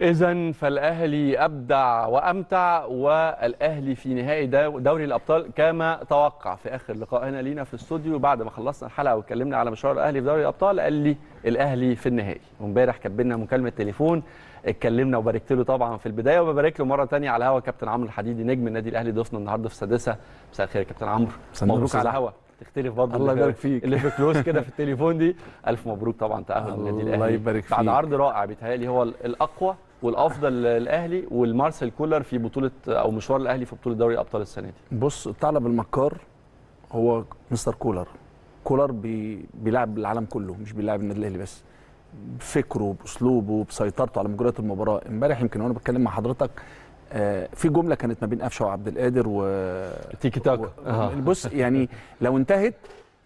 إذا فالأهلي أبدع وأمتع والأهلي في نهائي دو- دوري الأبطال كما توقع. في آخر لقاء هنا لينا في الاستوديو بعد ما خلصنا الحلقة واتكلمنا على مشوار الأهلي في دوري الأبطال قال لي الأهلي في النهائي. وامبارح كان بينا مكالمة تليفون اتكلمنا وباركت له طبعا في البداية وببارك له مرة تانية على الهوا كابتن عمرو الحديدي نجم النادي الأهلي ضيفنا النهارده في السادسة مساء الخير يا كابتن عمرو. مبروك على الهوا. تختلف برضه الله يبارك فيك. اللي في close كده في التليفون دي. ألف مبروك طبعا تأهل النادي الله الأهلي. يبارك بعد فيك. عرض رائع بيتهيألي هو الأقوى. والافضل للاهلي والمارسيل كولر في بطولة أو مشوار الاهلي في بطولة دوري الابطال السنة دي. بص ثعلب المكار هو مستر كولر. كولر بي... بيلعب العالم كله مش بيلعب النادي الاهلي بس. بفكره بأسلوبه بسيطرته على مجريات المباراة. امبارح يمكن وأنا بتكلم مع حضرتك آه، في جملة كانت ما بين قفشة وعبد القادر و تيكي تاكا و... بص يعني لو انتهت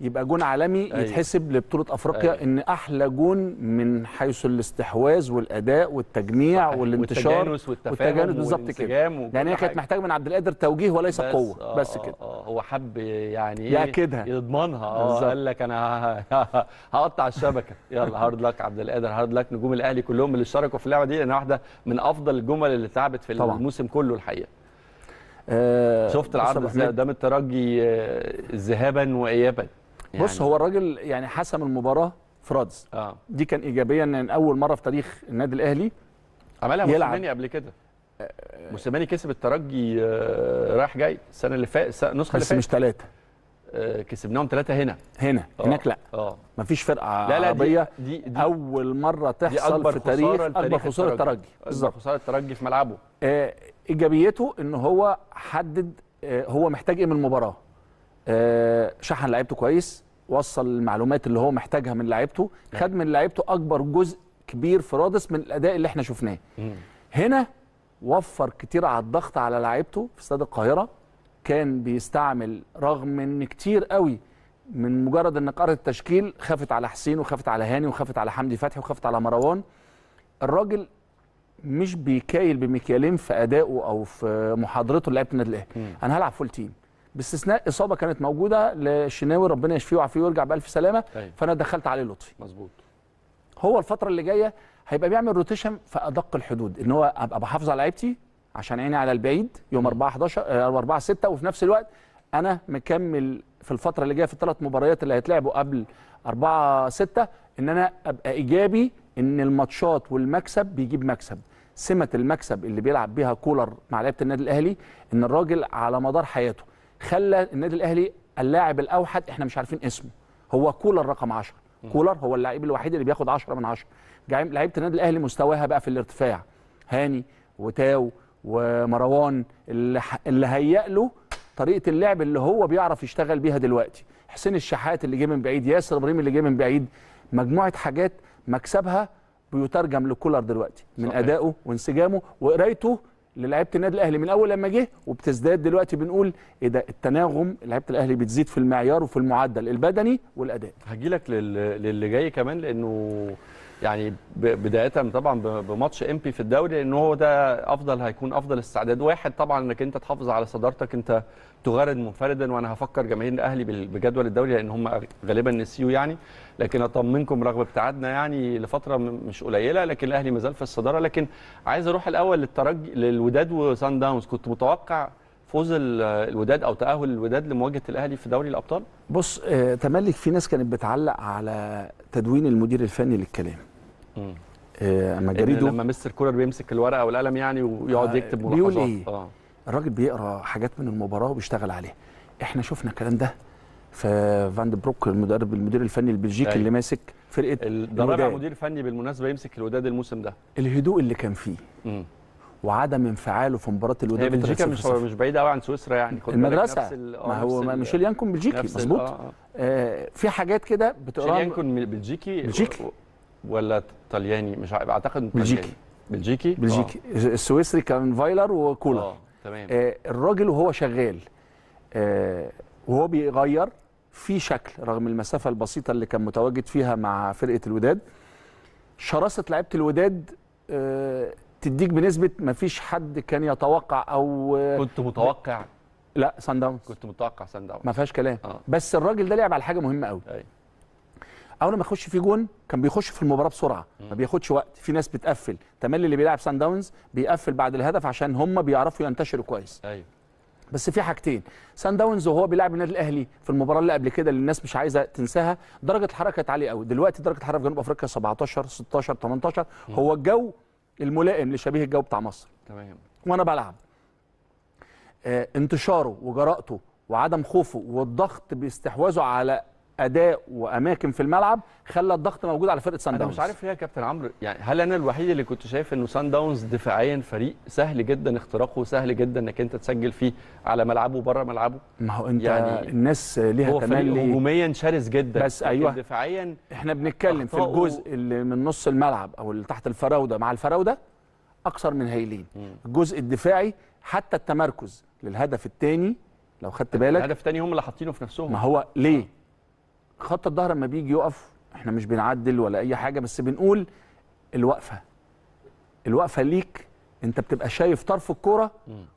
يبقى جون عالمي أيوة. يتحسب لبطولة أفريقيا أيوة. إن أحلى جون من حيث الاستحواذ والأداء والتجميع صحيح. والانتشار والتجانس والتفاهم بالظبط كده يعني هي كانت. محتاجة من عبد القادر توجيه وليس بس قوة آه بس آه كده آه هو حب يعني إيه يأكدها. يضمنها آه. قال لك أنا هقطع الشبكة يلا hard luck عبد القادر hard luck نجوم الأهلي كلهم اللي اشتركوا في اللعبة دي لأنها واحدة من أفضل الجمل اللي اتلعبت في طبعا. الموسم كله الحقيقة آه شفت العرض إزاي قدام الترجي آه، ذهابا وايابا بص هو الراجل يعني حسم المباراة في رادس آه. دي كان ايجابيا إن أول مرة في تاريخ النادي الأهلي عملها. موسيماني قبل كده. موسيماني كسب الترجي آه، رايح جاي. السنة اللي فاتت النسخة اللي بس مش فاتت. ثلاثة آه، كسبناهم ثلاثة هنا. هنا. آه. هناك لا. آه. مفيش فرقة لا لا دي عربية دي, دي أول مرة دي تحصل أكبر في تاريخ لتاريخ خسارة الترجي. بالظبط. خسارة الترجي في ملعبه. آه إيجابيته إن هو حدد آه هو محتاج إيه من المباراة. آه شحن لعيبته كويس. وصل المعلومات اللي هو محتاجها من لعيبته خد من لعيبته أكبر جزء كبير في رادس من الأداء اللي إحنا شفناه. هنا وفر كتير على الضغط على لعيبته في استاد القاهرة. كان بيستعمل رغم إن كتير قوي من مجرد إن قرأت التشكيل خافت على حسين وخافت على هاني وخافت على حمدي فتحي وخافت على مروان. الراجل مش بيكيل بمكيالين في ادائه أو في محاضرته لعيبة النادي الأهلي. أنا هلعب full team باستثناء إصابة كانت موجودة للشناوي ربنا يشفيه ويعافيه ويرجع بألف سلامة. أيوة. فأنا دخلت عليه لطفي. مظبوط. هو الفترة اللي جاية هيبقى بيعمل rotation في أدق الحدود إن هو أبقى بحافظ على لعيبتي عشان عيني على البعيد يوم 4 11 آه، 4 6 وفي نفس الوقت أنا مكمل في الفترة اللي جاية في الثلاث مباريات اللي هيتلعبوا قبل 4 6 إن أنا أبقى إيجابي إن الماتشات والمكسب بيجيب مكسب. سمة المكسب اللي بيلعب بيها كولر مع لعيبة النادي الأهلي إن الراجل على مدار حياته. خلى النادي الأهلي اللاعب الأوحد إحنا مش عارفين اسمه. هو كولر رقم 10 كولر هو اللاعب الوحيد اللي بياخد 10 من 10 جاي- لعيبة النادي الأهلي مستواها بقى في الارتفاع. هاني وتاو ومروان اللي, اللي هيأ له طريقة اللعب اللي هو بيعرف يشتغل بيها دلوقتي. حسين الشحات اللي جه من بعيد ياسر إبراهيم اللي جه من بعيد. مجموعة حاجات مكسبها بيترجم لكولر دلوقتي من صحيح. أدائه وانسجامه وقرايته للعيبة النادي الأهلي. من أول لما جه وبتزداد دلوقتي بنقول إيه ده التناغم لعيبة الأهلي بتزيد في المعيار وفي المعدل البدني والأداء. هجي لك للي جاي كمان لأنه يعني بداية طبعا بماتش امبي في الدوري لأن هو ده أفضل هيكون أفضل استعداد. واحد طبعا إنك أنت تحافظ على صدارتك أنت تغرد منفردا وأنا هفكر جماهير الأهلي بجدول الدوري لأن هم غالبا نسيوا يعني. لكن أطمنكم رغم ابتعادنا يعني لفترة مش قليلة لكن الأهلي ما زال في الصدارة. لكن عايز أروح الأول للترجي للوداد وسان داونز. كنت متوقع فوز ال- الوداد أو تأهل الوداد لمواجهة الأهلي في دوري الأبطال؟ بص آه تملك في ناس كانت بتعلق على تدوين المدير الفني للكلام. أما إن جريده لما مستر كولر بيمسك الورقة والقلم يعني ويقعد آه، يكتب بيقول ملاحظات إيه؟ آه الراجل بيقرأ حاجات من المباراة وبيشتغل عليها إحنا شفنا الكلام ده في فان دي بروك المدرب المدير الفني البلجيكي أيوة. اللي ماسك فرقة ده رابع. مدير فني بالمناسبة يمسك الوداد الموسم ده الهدوء اللي كان فيه مم. وعدم انفعاله في مباراة الوداد بلجيكا 3-0. مش مش بعيدة قوي عن سويسرا يعني المدرسة آه، ما هو ما ميشيل يانكون بلجيكي مظبوط آه، آه. آه في حاجات كده ميشيل بتقراها يانكون بلجيكي بلجيكي. ولا طلياني؟ مش عارف. أعتقد بلجيكي. بلجيكي؟ بلجيكي. السويسري كان فايلر وكولر آه، تمام. آه الراجل وهو شغال آه وهو بيغير في شكل رغم المسافة البسيطة اللي كان متواجد فيها مع فرقة الوداد. شراسة لعيبة الوداد آه تديك بنسبة ما فيش حد كان يتوقع أو آه كنت متوقع؟ لا سان داونز كنت متوقع سان داونز ما فيهاش كلام. آه. بس الراجل ده لعب على حاجة مهمة قوي أيوة. أول ما يخش في جون كان بيخش في المباراة بسرعة ما بياخدش وقت. في ناس بتقفل. تملي اللي بيلعب سان داونز بيقفل بعد الهدف عشان هم بيعرفوا ينتشروا كويس. أيوه. بس في حاجتين. سان داونز وهو بيلعب النادي الأهلي في المباراة اللي قبل كده اللي الناس مش عايزة تنساها درجة الحراره كانت عالية قوي دلوقتي درجة الحراره في جنوب أفريقيا 17 16 18 هو الجو الملائم لشبيه الجو بتاع مصر. تمام. وأنا بلعب. آه انتشاره وجرأته وعدم خوفه والضغط باستحواذه على أداء وأماكن في الملعب خلى الضغط موجود على فرقة سان أنا داونز مش عارف ليه يا كابتن عمرو يعني هل أنا الوحيد اللي كنت شايف إنه سان داونز دفاعيا فريق سهل جدا اختراقه سهل جدا إنك أنت تسجل فيه على ملعبه وبره ملعبه؟ ما هو أنت يعني الناس ليها هو فريق تملي هجوميا شرس جدا بس أيوة. دفاعيا إحنا بنتكلم في الجزء اللي من نص الملعب أو اللي تحت الفراودة مع الفراودة أكثر من هايلين. الجزء الدفاعي حتى التمركز للهدف الثاني لو خدت بالك. الهدف الثاني هم اللي حاطينه في نفسهم. ما هو ليه؟ خط الظهر لما بيجي يقف إحنا مش بنعدل ولا أي حاجة بس بنقول الوقفة. الوقفة ليك أنت بتبقى شايف طرف الكورة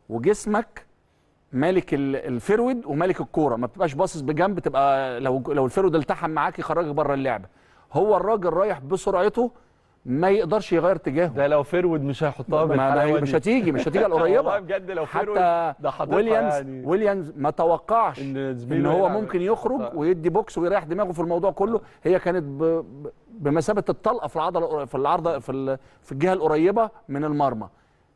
وجسمك مالك ال- الفرود ومالك الكورة. ما بتبقاش باصص بجنب تبقى لو لو الفرود التحم معاك يخرجك بره اللعبة. هو الراجل رايح بسرعته ما يقدرش يغير اتجاهه ده لو forward مش هيحطها بالحلاوة مش هتيجي مش هتيجي والله القريبه بجد لو forward حتى ده ويليامز يعني. ويليامز ما توقعش إن إن, زميله هو. ممكن يخرج آه. ويدي box ويريح دماغه في الموضوع كله هي كانت ب... بمثابة الطلقة في العضلة في العارضة في ال... في الجهة القريبة من المرمى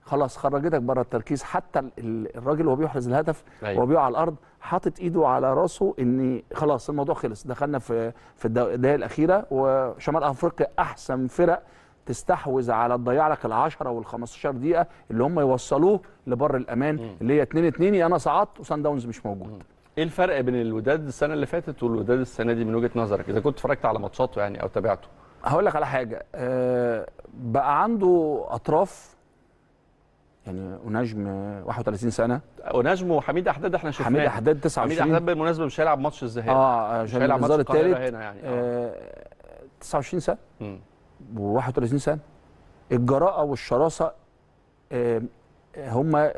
خلاص خرجتك بره التركيز حتى ال- ال- الراجل وهو بيحرز الهدف أيوة. وهو بيقع على الأرض حاطط إيده على راسه إن خلاص الموضوع خلص دخلنا في في الدقائق الأخيرة وشمال أفريقيا أحسن فرق تستحوذ على تضيع لك ال 10 وال 15 دقيقة اللي هم يوصلوه لبر الأمان اللي هي 2 2 يا أنا صعدت وسان داونز مش موجود. إيه الفرق بين الوداد السنة اللي فاتت والوداد السنة دي من وجهة نظرك؟ إذا كنت اتفرجت على ماتشاته يعني أو تابعته. هقول لك على حاجة آه، بقى عنده أطراف يعني ونجم 31 سنة. ونجم وحميد أحداد إحنا شفناه. حميد أحداد حميد 29 أحداد بالمناسبة مش هيلعب ماتش الذهاب. آه مش هيلعب ماتش القاهرة هنا يعني. آه. آه 29 سنة. مم. و31 سنة الجراءة والشراسة آه هم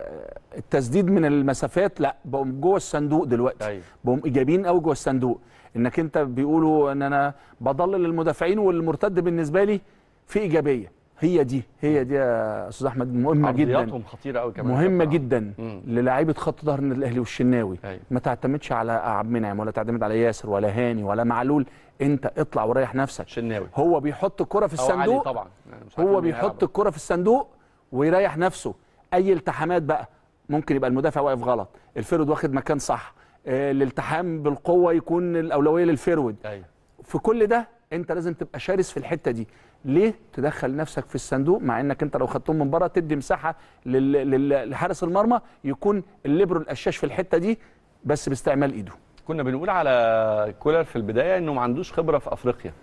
التسديد من المسافات لا بقوا جوه الصندوق دلوقتي. أيوه. بقوا إيجابيين قوي جوه الصندوق. إنك أنت بيقولوا إن أنا بضلل المدافعين والمرتد بالنسبة لي في إيجابية. هي دي هي دي يا أستاذ أحمد مهمة جدا. خطيرة قوي كمان. مهمة جدا. للاعيبة خط ظهر النادي الأهلي والشناوي. أيوة. ما تعتمدش على عبد المنعم ولا تعتمد على ياسر ولا هاني ولا معلول. أنت اطلع وريح نفسك. شناوي. هو بيحط الكرة في الصندوق. طبعا. يعني هو بيحط. الكرة في الصندوق ويريح نفسه. أي التحامات بقى. ممكن يبقى المدافع واقف غلط. ال forward واخد مكان صح. آه، الالتحام بالقوة يكون الأولوية لل forward أيوه. في كل ده أنت لازم تبقى شرس في الحتة دي. ليه تدخل نفسك في الصندوق؟ مع إنك أنت لو خدتهم من بره تدي مساحة. لحارس المرمى يكون الليبرو القشاش في الحتة دي بس باستعمال إيده. كنا بنقول على كولر في البداية إنه ما عندوش خبرة في أفريقيا.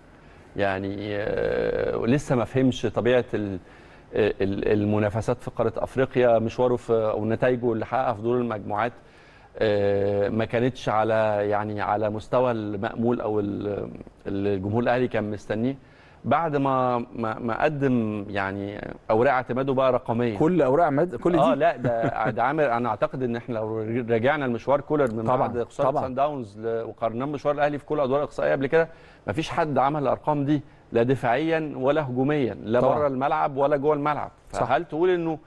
يعني آه، لسه ما فهمش طبيعة ال- ال- المنافسات في قارة أفريقيا مشواره في أو نتائجه اللي حققها في دور المجموعات آه، ما كانتش على يعني على مستوى المأمول أو الجمهور الأهلي كان مستنيه. بعد ما ما, ما قدم يعني أوراق اعتماده بقى رقميه كل أوراق مد... كل دي آه لا ده ده عامل أنا أعتقد إن إحنا لو راجعنا المشوار كولر من طبعاً، بعد خساره. سان داونز وقارناه بمشوار الأهلي في كل الادوار الإقصائية قبل كده مفيش حد عمل الأرقام دي لا دفاعيا ولا هجوميا لا. بره الملعب ولا جوه الملعب صح. فهل تقول إنه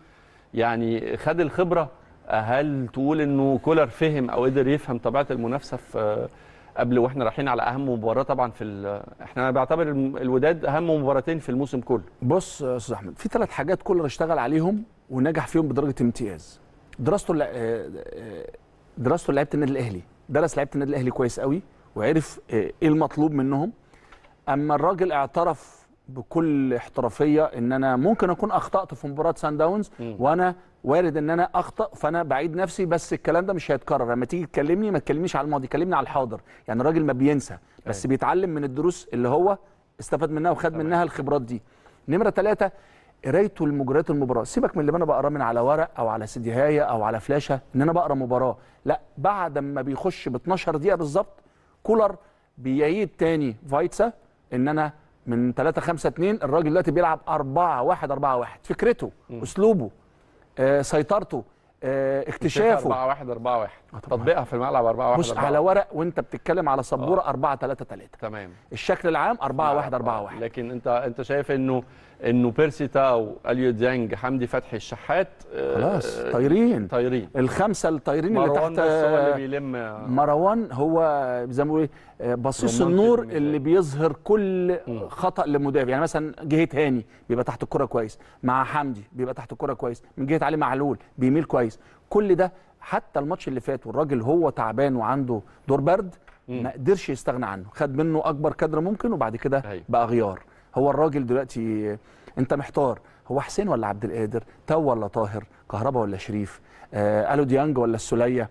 يعني خد الخبرة هل تقول إنه كولر فهم أو قدر يفهم طبيعة المنافسة في قبل وإحنا رايحين على اهم مباراه طبعا في إحنا بعتبر الوداد اهم مباراتين في الموسم كله. بص يا أستاذ أحمد في ثلاث حاجات كولر اشتغل عليهم ونجح فيهم بدرجة امتياز. دراسته آه، آه، دراسته لعيبة النادي الأهلي. درس لعيبة النادي الأهلي كويس قوي وعرف آه، إيه المطلوب منهم. أما الراجل اعترف بكل احترافية إن أنا ممكن أكون أخطأت في مباراة سان داونز وأنا وارد إن أنا أخطأ فأنا بعيد نفسي بس الكلام ده مش هيتكرر. لما تيجي تكلمني ما تكلمنيش على الماضي كلمني على الحاضر. يعني الراجل ما بينسى بس أيوة. بيتعلم من الدروس اللي هو استفاد منها وخد منها الخبرات دي. نمرة ثلاثة قرايته لمجريات المباراة. سيبك من اللي أنا بقراه من على ورق أو على سيديهايه أو على فلاشة إن أنا بقرا مباراة. لا بعد ما بيخش ب 12 دقيقة بالظبط كولر بيعيد تاني فايتسا إن أنا من 3 5 2 الراجل دلوقتي بيلعب 4 1 4 1 فكرته أسلوبه آه سيطرته آه اكتشافه. 4 1 4 1 تطبيقها في الملعب 4 1 بص على ورق وأنت بتتكلم على سبورة 4 3 3 تمام. الشكل العام 4 1 4 1 لكن أنت أنت شايف إنه إنه بيرسي تاو أليو ديانج حمدي فتحي الشحات آه، خلاص آه، طايرين طايرين الخمسة الطايرين اللي مروان تحت بس هو اللي بيلم مروان هو زي ما بيقولوا إيه، بصيص النور. اللي بيظهر كل. خطأ لمدافع يعني مثلا جهة هاني بيبقى تحت الكرة كويس مع حمدي بيبقى تحت الكرة كويس من جهة علي معلول بيميل كويس كل ده حتى الماتش اللي فات والراجل هو تعبان وعنده دور برد. ما قدرش يستغنى عنه خد منه أكبر قدر ممكن وبعد كده. بقى غيار هو الراجل دلوقتي انت محتار هو حسين ولا عبد القادر؟ تاو ولا طاهر؟ كهربا ولا شريف؟ آه أليو ديانج ولا السوليه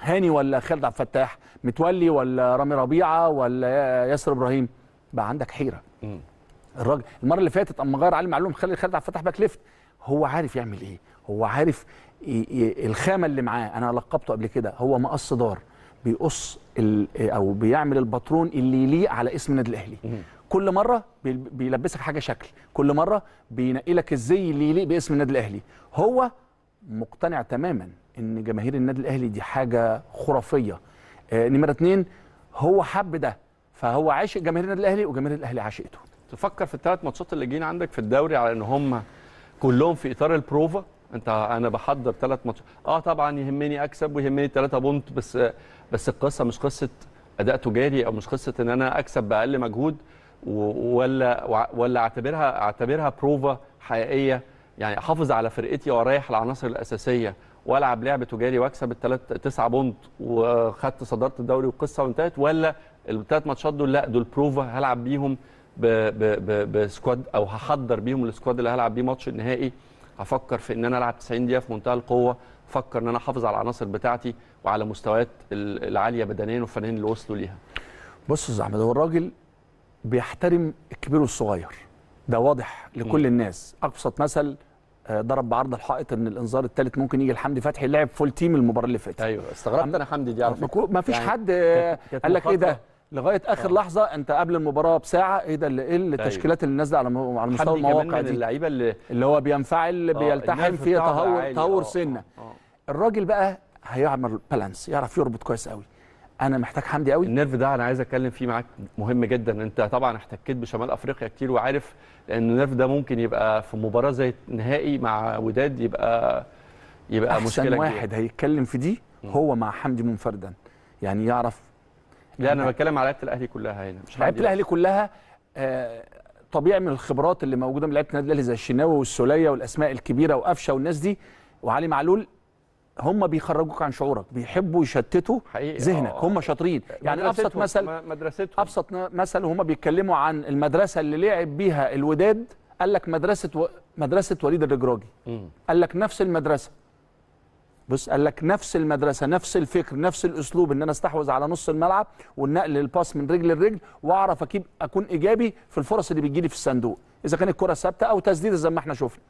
هاني ولا خالد عبد الفتاح؟ متولي ولا رامي ربيعة ولا ياسر إبراهيم؟ بقى عندك حيرة. الراجل المرة اللي فاتت أما غير علي معلول خلي خالد عبد الفتاح back left. هو عارف يعمل إيه؟ هو عارف الخامة اللي معاه. أنا لقبته قبل كده. هو مقص دار بيقص ال- أو بيعمل الباترون اللي يليق على اسم النادي الأهلي. كل مرة بي- بيلبسك حاجة شكل كل مرة بينقي لك الزي اللي يليق باسم النادي الأهلي. هو مقتنع تماما إن جماهير النادي الأهلي دي حاجة خرافية. آه نمرة اتنين هو حب ده فهو عاشق جماهير النادي الأهلي وجماهير الأهلي عاشقته. تفكر في الثلاث ماتشات اللي جايين عندك في الدوري على إن هم كلهم في إطار البروفا؟ أنت أنا بحضر ثلاث ماتشات آه طبعا يهمني أكسب ويهمني ثلاثة point بس بس القصة مش قصة أداء تجاري أو مش قصة إن أنا أكسب بأقل مجهود. ولا ولا اعتبرها اعتبرها بروفا حقيقية. يعني احافظ على فرقتي واريح العناصر الأساسية. والعب لعب تجاري واكسب الثلاث تسعة point وخدت صداره الدوري والقصة وانتهت. ولا الثلاث ماتشات دول لا دول بروفا هلعب بيهم ب squad أو هحضر بيهم ال squad اللي هلعب بيه ماتش النهائي. هفكر في إن أنا ألعب 90 دقيقة في منتهى القوة. أفكر إن أنا أحافظ على العناصر بتاعتي وعلى مستويات ال- العالية بدنيا وفنيا اللي وصلوا ليها. بص يا احمد هو الراجل بيحترم الكبير والصغير. ده واضح لكل الناس. ابسط مثل آه، ضرب بعرض الحائط إن الإنذار الثالث ممكن يجي لحمدي فتحي لعب full time المباراة اللي فاتت. أيوه استغربت أنا حمدي دي على فكرة. ما فيش يعني حد آه، قال لك إيه ده. لغاية آخر آه. لحظة أنت قبل المباراة بساعة إيه ده اللي إيه التشكيلات اللي نازلة على على مستوى المواقع دي؟ اللعيبة اللي اللي هو بينفعل آه، بيلتحم بتاعه تهور. تهور آه، سنة. آه، آه. الراجل بقى هيعمل balance يعرف يربط كويس قوي. أنا محتاج حمدي قوي. ال nerve ده أنا عايز أتكلم فيه معاك مهم جدا. أنت طبعا احتكيت بشمال أفريقيا كتير وعارف إن ال nerve ده ممكن يبقى في مباراة زي النهائي مع وداد يبقى يبقى أحسن مشكلة واحد كبيره هيتكلم في دي. هو مع حمدي منفردا. يعني يعرف لا أنا بتكلم على لعيبة الأهلي كلها هنا مش لعيبة الأهلي كلها آه، طبيعي من الخبرات اللي موجودة من لعيبة النادي الأهلي زي الشناوي والسولية والأسماء الكبيرة وقفشة والناس دي. وعلي معلول هم بيخرجوك عن شعورك بيحبوا يشتتوا ذهنك آه. هم شاطرين. يعني أبسط مثل مدرستهم. أبسط مثل وهم بيتكلموا عن المدرسة اللي لعب بيها الوداد قال لك مدرسة و... مدرسة وليد الرجراجي. قال لك نفس المدرسة. بص قال لك نفس المدرسة نفس الفكر نفس الأسلوب إن أنا أستحوذ على نص الملعب والنقل للباس من رجل لرجل وأعرف أكيد أكون إيجابي في الفرص اللي بتجيلي في الصندوق إذا كانت الكرة ثابتة أو تسديده زي ما إحنا شفنا.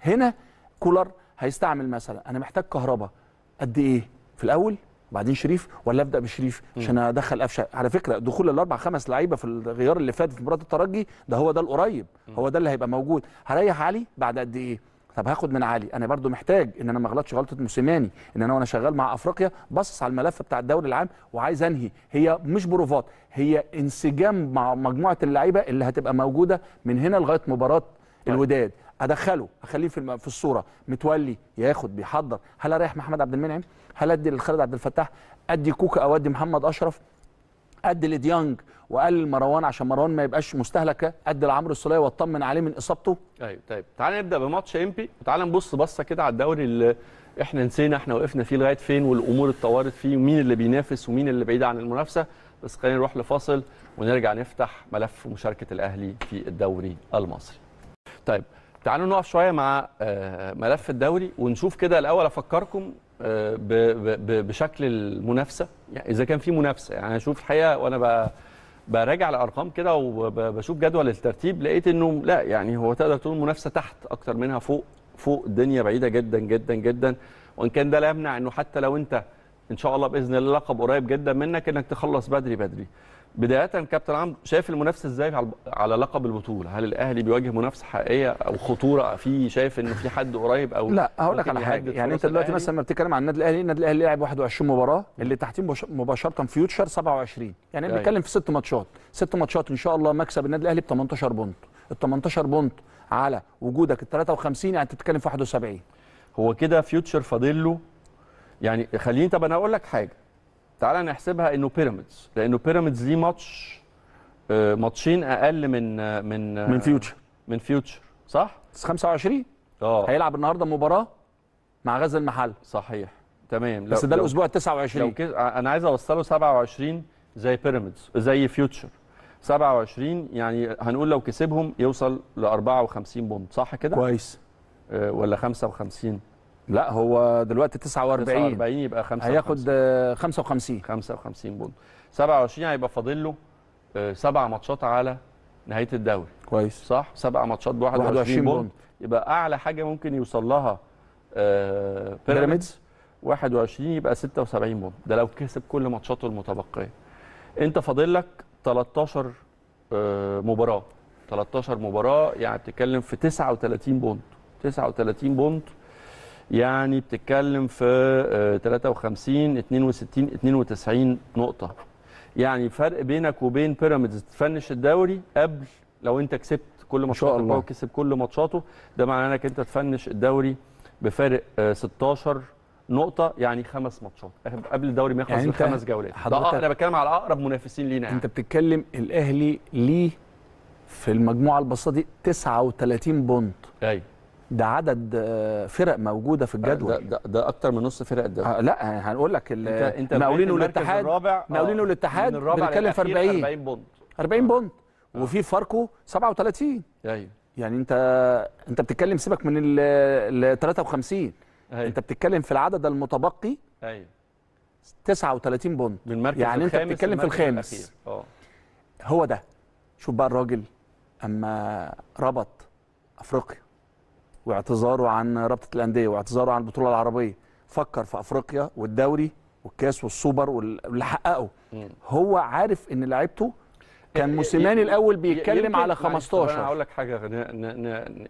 هنا كولر هيستعمل مثلا أنا محتاج كهرباء قد إيه؟ في الأول وبعدين شريف ولا أبدأ بشريف؟ عشان أدخل قفشة. على فكرة دخول الأربع خمس لعيبة في الغيار اللي فات في مباراة الترجي ده هو ده القريب. هو ده اللي هيبقى موجود. هريح علي بعد قد إيه؟ طب هاخد من علي. أنا برضو محتاج إن أنا ما أغلطش غلطة موسيماني إن أنا وأنا شغال مع أفريقيا باصص على الملف بتاع الدوري العام وعايز أنهي. هي مش بروفات هي انسجام مع مجموعة اللعيبة اللي هتبقى موجودة من هنا لغاية مباراة الوداد. أدخله أخليه في في الصورة. متولي ياخد بيحضر. هل أريح محمد عبد المنعم؟ هل أدي لخالد عبد الفتاح؟ أدي كوكا أو أدي محمد أشرف؟ أدي لديانج وأقلل مروان عشان مروان ما يبقاش مستهلكة. أدي لعمرو السولية واطمن عليه من إصابته. أيوه طيب. تعالى نبدأ بماتش امبي وتعالى نبص بصة كده على الدوري اللي إحنا نسينا إحنا وقفنا فيه لغاية فين والأمور اتطورت فيه ومين اللي بينافس ومين اللي بعيد عن المنافسة. بس خلينا نروح لفاصل ونرجع نفتح ملف مشاركة الأهلي في الدوري المصري. طيب تعالوا نقف شوية مع آه، ملف الدوري ونشوف كده الأول أفكركم آه، بشكل المنافسة. يعني إذا كان في منافسة يعني أشوف الحقيقة وأنا براجع الأرقام كده وبشوف جدول الترتيب لقيت إنه لا يعني هو تقدر تقول منافسة تحت أكتر منها فوق فوق الدنيا بعيدة جدا جدا جدا. وإن كان ده لا يمنع إنه حتى لو أنت إن شاء الله بإذن الله لقب قريب جدا منك إنك تخلص بدري بدري. بداية كابتن عمرو شايف المنافسة إزاي على لقب البطولة؟ هل الأهلي بيواجه منافسة حقيقية أو خطورة؟ في شايف انه في حد قريب أو لا هقول لك على حاجة. يعني أنت دلوقتي؟ مثلا لما بتتكلم عن النادي الأهلي النادي الأهلي لعب 21 مباراة اللي تحتيه مباش- مباشرة فيوتشر 27 يعني أيوة. بنتكلم في ست ماتشات. ست ماتشات إن شاء الله مكسب النادي الأهلي ب 18 point. ال 18 point على وجودك ال 53 يعني بتتكلم في 71 هو كده فيوتشر فاضل له؟ يعني خليني طب أنا أقول لك حاجة. تعالى نحسبها إنه بيراميدز لأنه بيراميدز ليه ماتش آه، ماتشين أقل من آه، من آه، من فيوتشر من فيوتشر صح؟ بس 25 آه. هيلعب النهارده مباراة مع غزل المحل. صحيح تمام. بس ده لو- الأسبوع ال لو 29 كده أنا عايز أوصله 27 زي بيراميدز زي فيوتشر 27 يعني هنقول لو كسبهم يوصل ل 54 point صح كده؟ كويس. آه، ولا 55 لا هو دلوقتي 49 49 يبقى 55 هياخد آه، 55 55 point. 27 هيبقى فاضل له آه، سبع ماتشات على نهاية الدوري. كويس. صح؟ سبع ماتشات ب 21 21 point. يبقى أعلى حاجة ممكن يوصل لها آه، بيراميدز. بيراميدز؟ 21 يبقى 76 point. ده لو كسب كل ماتشاته المتبقية. أنت فاضل لك 13 آه، مباراة. 13 مباراة يعني بتتكلم في 39 point. 39 point يعني بتتكلم في آه، 53 62 92 نقطة. يعني فرق بينك وبين بيراميدز تفنش الدوري قبل لو انت كسبت كل ماتشاتك الله. وهو كسب كل ماتشاته ده معناه إنك انت تفنش الدوري بفارق آه، 16 نقطة يعني خمس ماتشات. قبل الدوري ما يخلص يعني خمس جولات. ده أنا بتكلم على أقرب منافسين لينا يعني. انت بتتكلم الأهلي ليه في المجموعة البسيطة دي 39 بونت. أيوه ده عدد آه، فرق موجودة في ده, الجدول. ده, ده أكتر من نص فرق الدوري. آه لا هنقول لك ال- أنت أنت مقاولين بقيت المركز والاتحاد آه، بنتكلم في للأخير 40 40 بونت. 40 بونت. وفي فاركو 37 أيوه. يعني أنت أنت بتتكلم سيبك من ال ال 53 أيوه. أنت بتتكلم في العدد المتبقي أيوه. 39 بونت. من المركز يعني أنت بتتكلم في الخامس. آه. هو ده. شوف بقى الراجل أما ربط أفريقيا. واعتذاره عن رابطة الأندية واعتذاره عن البطولة العربية. فكر في أفريقيا والدوري والكاس والسوبر واللي حققه. هو عارف إن لعيبته كان موسيماني الأول بيتكلم على معلش، طب أنا 15 هقول لك حاجة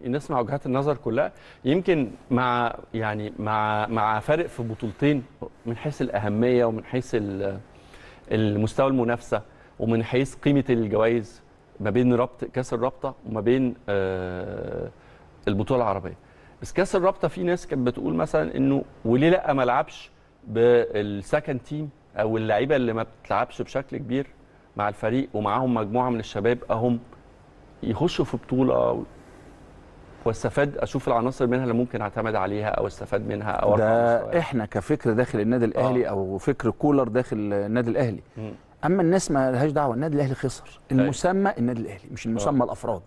نسمع وجهات النظر كلها. يمكن مع يعني مع مع فرق في بطولتين من حيث الأهمية ومن حيث ال- المستوى المنافسة ومن حيث قيمة الجوائز ما بين ربط كأس الرابطة وما بين آه، البطولة العربية بس كأس الرابطة في ناس كانت بتقول مثلا إنه وليه لأ ما لعبش بال second team أو اللعيبة اللي ما بتلعبش بشكل كبير مع الفريق ومعاهم مجموعة من الشباب أهم يخشوا في بطولة واستفاد أشوف العناصر منها اللي ممكن أعتمد عليها أو أستفاد منها أو ده. إحنا كفكر داخل النادي الأهلي آه. أو فكر كولر داخل النادي الأهلي مم. أما الناس ما لهاش دعوة النادي الأهلي خسر المسمى النادي الأهلي مش المسمى الأفراد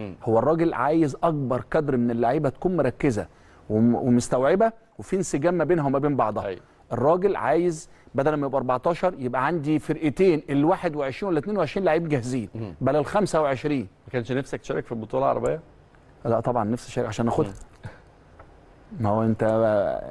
مم. هو الراجل عايز أكبر قدر من اللعيبة تكون مركزة وم- ومستوعبة وفي انسجام ما بينها وما بين بعضها أيوة. الراجل عايز بدل ما يبقى 14 يبقى عندي فرقتين ال 21 ولا 22 لعيب جاهزين مم. بل ال 25 ما كانش نفسك تشارك في البطولة العربية لا طبعا نفسي أشارك عشان ناخدها ما هو انت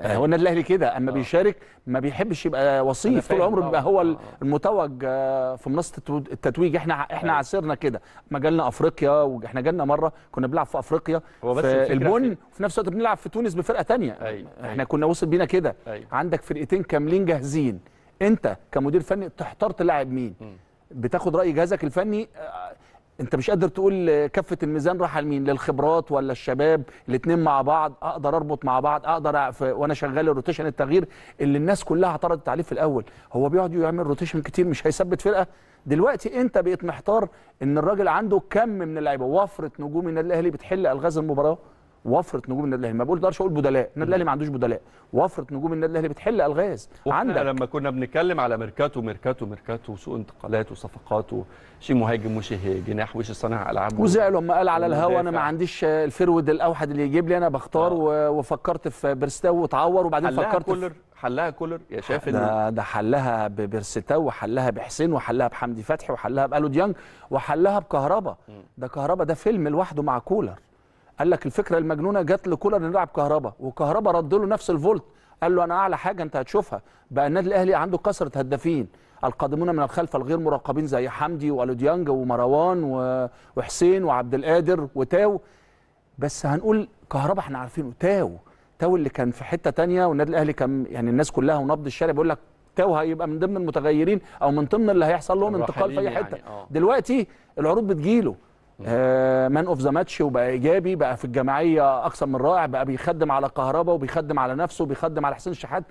هو النادي الأهلي كده أما آه. بيشارك ما بيحبش يبقى وصيف طول عمره بيبقى طبعاً. هو آه. المتوج آه، في منصة التتو- التتويج إحنا إحنا أيوة. عاصرنا كده ما جالنا أفريقيا وإحنا جالنا مرة كنا بنلعب في أفريقيا هو بس في البن في- وفي نفس الوقت بنلعب في تونس بفرقة أيوة. إحنا. كنا وصل بينا كده. عندك فرقتين كاملين جاهزين أنت كمدير فني تحتار تلاعب مين. بتاخد رأي جهازك الفني آه، انت مش قادر تقول كفة الميزان رايحه لمين؟ للخبرات ولا الشباب؟ الاثنين مع بعض أقدر اربط مع بعض أقدر وأنا شغال ال rotation التغيير اللي الناس كلها اعترضت عليه في الأول. هو بيقعد يعمل rotation كتير مش هيثبت فرقة. دلوقتي انت بقيت محتار ان الراجل عنده كم من اللعيبة. وفرة نجوم النادي الأهلي بتحل ألغاز المباراة. وفرة نجوم النادي الأهلي. ما بقولش أقول بدلاء. النادي الأهلي ما عندوش بدلاء. وفرة نجوم النادي الأهلي بتحل ألغاز. عندك. لما كنا بنتكلم على ميركاتو ميركاتو ميركاتو وسوق انتقالات وصفقات وشي مهاجم وشي جناح وشي صانع ألعاب. وزعل لما قال على الهوا أنا ما. عنديش ال forward الأوحد اللي يجيب لي. أنا بختار آه. وفكرت في بيرسي تاو واتعور وبعدين فكرت في كولر حلها كولر. يا شايف ده ده حلها ببيرستاو وحلها بحسين وحلها بحمدي فتحي وحلها بألو ديانج وحلها بكهربا. ده كهربا ده فيلم لوحده مع كولر. قال لك الفكرة المجنونة جت لكولر إنه يلعب كهربا وكهربا رد له نفس الفولت قال له أنا أعلى حاجة أنت هتشوفها بقى النادي الأهلي عنده كثرة هدافين القادمون من الخلف الغير مراقبين زي حمدي وألوديانج ومروان وحسين وعبد القادر وتاو. بس هنقول كهربا إحنا عارفينه تاو تاو اللي كان في حتة تانية والنادي الأهلي كان يعني الناس كلها ونبض الشارع بيقول لك تاو هيبقى من ضمن المتغيرين أو من ضمن اللي هيحصل لهم انتقال في أي حتة. يعني، آه. دلوقتي العروض بتجيله. man of the match وبقى إيجابي بقى في الجماعية أكثر من رائع بقى بيخدم على كهربا وبيخدم على نفسه وبيخدم على حسين الشحات.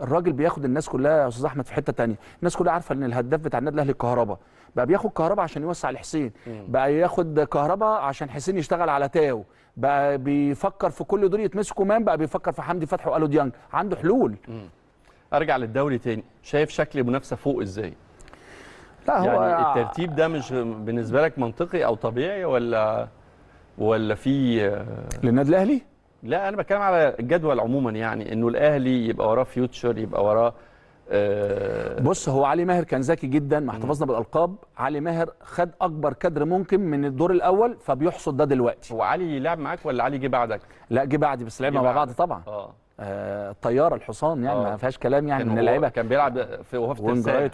الراجل بياخد الناس كلها يا أستاذ أحمد في حتة تانية. الناس كلها عارفة إن الهداف بتاع النادي الأهلي كهربا. بقى بياخد كهربا عشان يوسع لحسين. بقى ياخد كهربا عشان حسين يشتغل على تاو. بقى بيفكر في كل دول يتمسكوا مان بقى بيفكر في حمدي فتحي وألو ديانج. عنده حلول. أرجع للدوري تاني. شايف شكل المنافسة فوق إزاي؟ لا هو يعني الترتيب ده مش بالنسبة لك منطقي أو طبيعي ولا ولا في للنادي الأهلي؟ لا أنا بتكلم على الجدول عموما يعني إنه الأهلي يبقى وراه فيوتشر يبقى وراه آه، بص هو علي ماهر كان ذكي جدا ما احتفظنا بالألقاب. علي ماهر خد أكبر كادر ممكن من الدور الأول فبيحصد ده دلوقتي. هو علي لعب معاك ولا علي جه بعدك؟ لا جه بعدي بس لعبنا مع بعض. طبعا. آه. آه الطيارة الحصان يعني آه. ما فيهاش كلام يعني من اللعيبة. كان بيلعب في وهو في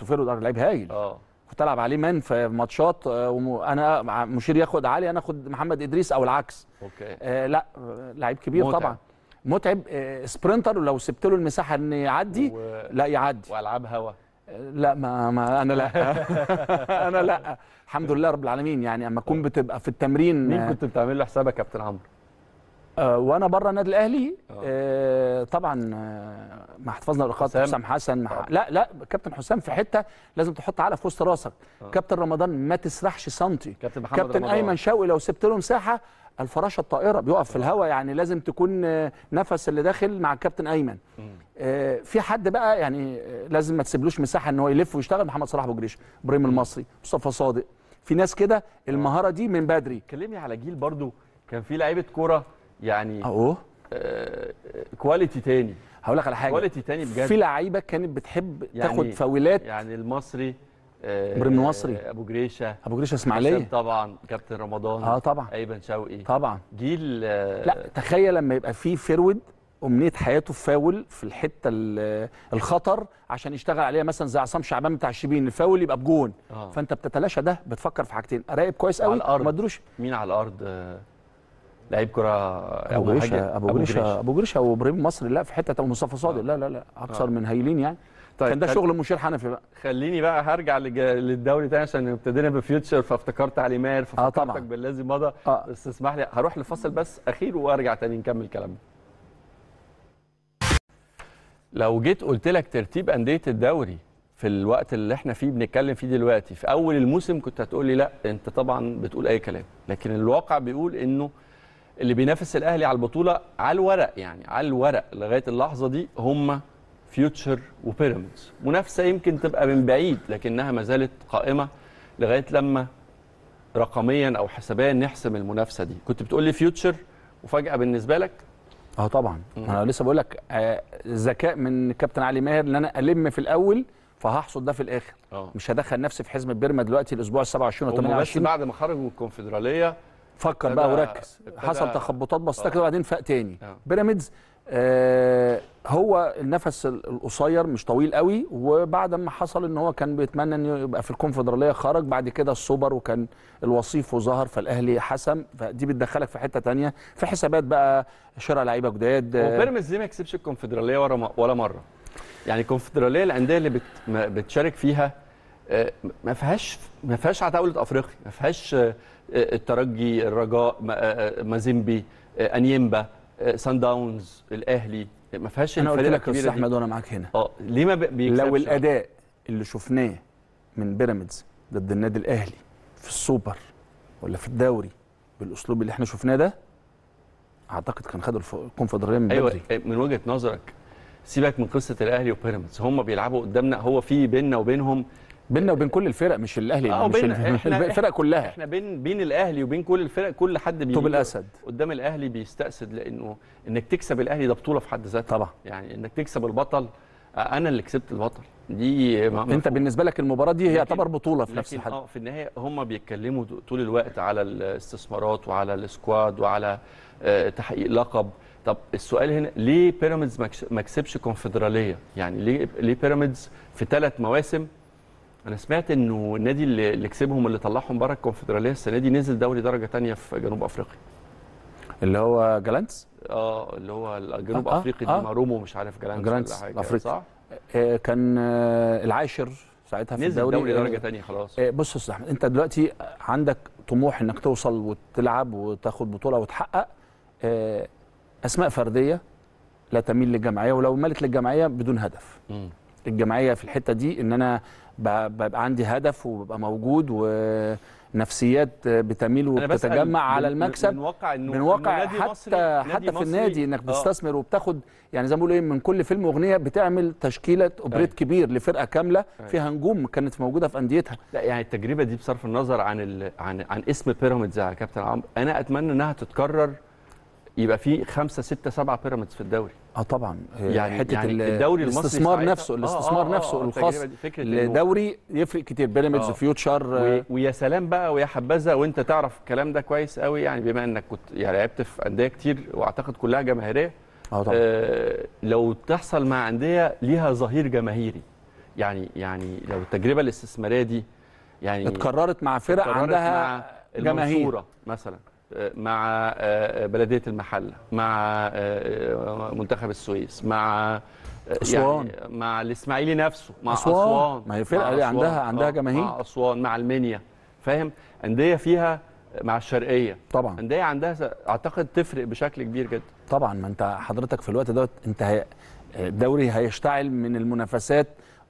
و forward آه، لعيب هايل. آه. كنت ألعب عليه man في ماتشات آه، وم- أنا مع- مشير ياخد علي أنا أخد محمد إدريس أو العكس. okay. آه لا آه، لعيب كبير متعب. طبعا. متعب آه سبرنتر ولو سبت له المساحة إن يعدي و... لا يعدي. وألعاب هوا. لا ما, ما أنا لا. أنا لا. الحمد لله رب العالمين يعني أما أكون بتبقى في التمرين مين آه، كنت بتعمل له حساب يا كابتن عمرو؟ آه وأنا بره النادي الأهلي آه. آه طبعا آه مع حفظنا الاخوات حسام. حسن مع طبعا. لا لا كابتن حسام في حتة لازم تحط على في وسط راسك آه. كابتن رمضان ما تسرحش سنتي كابتن محمد كابتن. أيمن شوقي لو سبت له مساحه الفراشة الطائرة بيقف في الهواء يعني لازم تكون نفس اللي داخل مع الكابتن أيمن. آه، في حد بقى يعني لازم ما تسيبلوش مساحة إن هو يلف ويشتغل محمد صلاح أبو جريش إبراهيم المصري مصطفى صادق في ناس كده المهارة دي من بدري كلمني على جيل برضو كان في لعيبة كورة يعني أهو. آه quality تاني. هقول لك على حاجة. quality تاني بجد. في لعيبة كانت بتحب يعني- تاخد فاولات. يعني المصري آه إبراهيم المصري. أبو جريشة. أبو جريشة إسماعيلية. طبعا كابتن رمضان. آه طبعا. أيمن شوقي. طبعا. جيل آه لا تخيل لما يبقى في forward أمنية حياته فاول في الحتة ال- الخطر عشان يشتغل عليها مثلا زي عصام شعبان بتاع الشبين. الفاول يبقى بجون. آه. فأنت بتتلاشى ده بتفكر في حاجتين. راقب كويس قوي ادروش مين على الأرض؟ آه لعيب كرة أبو جريشه أبو جريشه أبو جريشه وابراهيم مصري لا في حتة ومصطفى صادق آه. لا لا لا أكثر آه. من هايلين يعني طيب كان ده خل- شغل مشير حنفي بقى خليني بقى هرجع لج- للدوري تاني عشان ابتدينا بفيوتشر فافتكرت علي ماهر ففكرتك طبعاً. بالذي مضى آه. بس اسمح لي هروح لفصل بس أخير وأرجع تاني نكمل كلامنا لو جيت قلت لك ترتيب أندية الدوري في الوقت اللي إحنا فيه بنتكلم فيه دلوقتي في أول الموسم كنت هتقول لي لا أنت طبعا بتقول أي كلام لكن الواقع بيقول إنه اللي بينافس الأهلي على البطولة على الورق يعني على الورق لغاية اللحظة دي هم فيوتشر وبيراميدز منافسة يمكن تبقى من بعيد لكنها ما زالت قائمة لغاية لما رقميا أو حسابيا نحسم المنافسة دي. كنت بتقول لي فيوتشر وفجأة بالنسبة لك؟ آه طبعا. أنا لسه بقول لك آه، ذكاء من كابتن علي ماهر إن أنا ألم في الأول فهحصد ده في الآخر. آه. مش هدخل نفسي في حزمه بيرما دلوقتي الأسبوع ال 27 و هم بس 28 بعد ما خرجوا من الكونفدرالية فكر بقى وركز. حصل تخبطات بسيطة آه. كده وبعدين فاق تاني. آه. بيراميدز آه هو النفس ال- القصير مش طويل قوي وبعد ما حصل إن هو كان بيتمنى إنه يبقى في الكونفدرالية خرج بعد كده السوبر وكان الوصيف وظهر فالأهلي حسم فدي بتدخلك في حتة تانية. في حسابات بقى شراء لعيبة جداد. هو آه، بيراميدز ليه ما كسبش الكونفدرالية ولا ولا مرة؟ يعني الكونفدرالية الأندية اللي بت بتشارك فيها آه، ما فيهاش ما فيهاش عتاوله افريقيا ما فيهاش الترجي الرجاء آه، آه، مازيمبي آه، أنيمبا سان داونز الأهلي. ما فيهاش أنا قلت لك يا أستاذ الكبيره دي. أحمد وأنا معاك هنا. آه ليه ما بيكسبش لو الأداء اللي شفناه من بيراميدز ضد النادي الأهلي في السوبر ولا في الدوري بالأسلوب اللي إحنا شفناه ده أعتقد كان خدوا الكونفدراليه من أيوه بدري. من وجهة نظرك سيبك من قصة الأهلي وبيراميدز هم بيلعبوا قدامنا هو في بيننا وبينهم بيننا وبين كل الفرق مش الأهلي آه مش الفرق كلها. إحنا بين بين الأهلي وبين كل الفرق كل حد بي طوب الأسد. قدام الأهلي بيستأسد لأنه إنك تكسب الأهلي ده بطولة في حد ذاتها. طبعا. يعني إنك تكسب البطل آه، أنا اللي كسبت البطل. دي أنت. بالنسبة لك المباراة دي هي يعتبر بطولة في نفس الحد. آه في النهاية هم بيتكلموا طول الوقت على الاستثمارات وعلى ال squad وعلى آه، تحقيق لقب. طب السؤال هنا ليه بيراميدز ما كسبش كونفدرالية؟ يعني ليه ليه بيراميدز في ثلاث مواسم أنا سمعت إنه النادي اللي كسبهم اللي طلعهم بره الكونفدرالية السنة دي نزل دوري درجة تانية في جنوب أفريقيا اللي هو جالانتس آه اللي هو الجنوب آه، آه، أفريقي دي آه. مارومو مش عارف جلانس ولا حاجة. صح آه، كان آه، العاشر ساعتها في نزل الدوري دوري آه، درجه تانية خلاص آه، بص يا أستاذ أحمد أنت دلوقتي عندك طموح إنك توصل وتلعب وتاخد بطولة وتحقق آه، أسماء فردية لا تميل للجماعيه ولو مالت للجماعيه بدون هدف مم. الجماعيه في الحتة دي إن أنا ببقى عندي هدف وببقى موجود ونفسيات بتميل وبتتجمع على المكسب من واقع إنه من واقع نادي حتى مصري حتى في النادي إنك آه. بتستثمر وبتاخد يعني زي ما بيقولوا إيه من كل فيلم أغنية بتعمل تشكيلة أوبريت. كبير لفرقة كاملة. فيها نجوم كانت موجودة في أنديتها لا يعني التجربة دي بصرف النظر عن ال... عن عن اسم بيراميدز يا كابتن عمرو أنا أتمنى إنها تتكرر يبقى في خمسة ستة سبعة بيراميدز في الدوري. آه طبعا. يعني حتة يعني ال- الدوري المصري الاستثمار نفسه آه، الاستثمار آه، آه، نفسه آه، الخاص الدوري يفرق كتير. بيراميدز آه. فيوتشر و... ويا سلام بقى ويا حبذا وأنت تعرف الكلام ده كويس قوي يعني بما إنك كنت يعني لعبت في أندية كتير وأعتقد كلها جماهيرية. آه طبعا. آه لو تحصل مع أندية ليها ظهير جماهيري يعني يعني لو التجربة الاستثمارية دي يعني اتكررت مع فرق اتكررت عندها مع جماهير. مثلا. آه، مع آه، بلدية المحلة مع آه، منتخب السويس مع آه، أسوان. يعني مع الإسماعيلي نفسه مع أسوان. أسوان ما هي أسوان. عندها- عندها آه، جماهير. مع أسوان مع المنيا فاهم أندية فيها مع الشرقية طبعا أندية عندها أعتقد تفرق بشكل كبير جدا طبعا ما أنت حضرتك في الوقت دوت أنت الدوري هيشتعل من المنافسات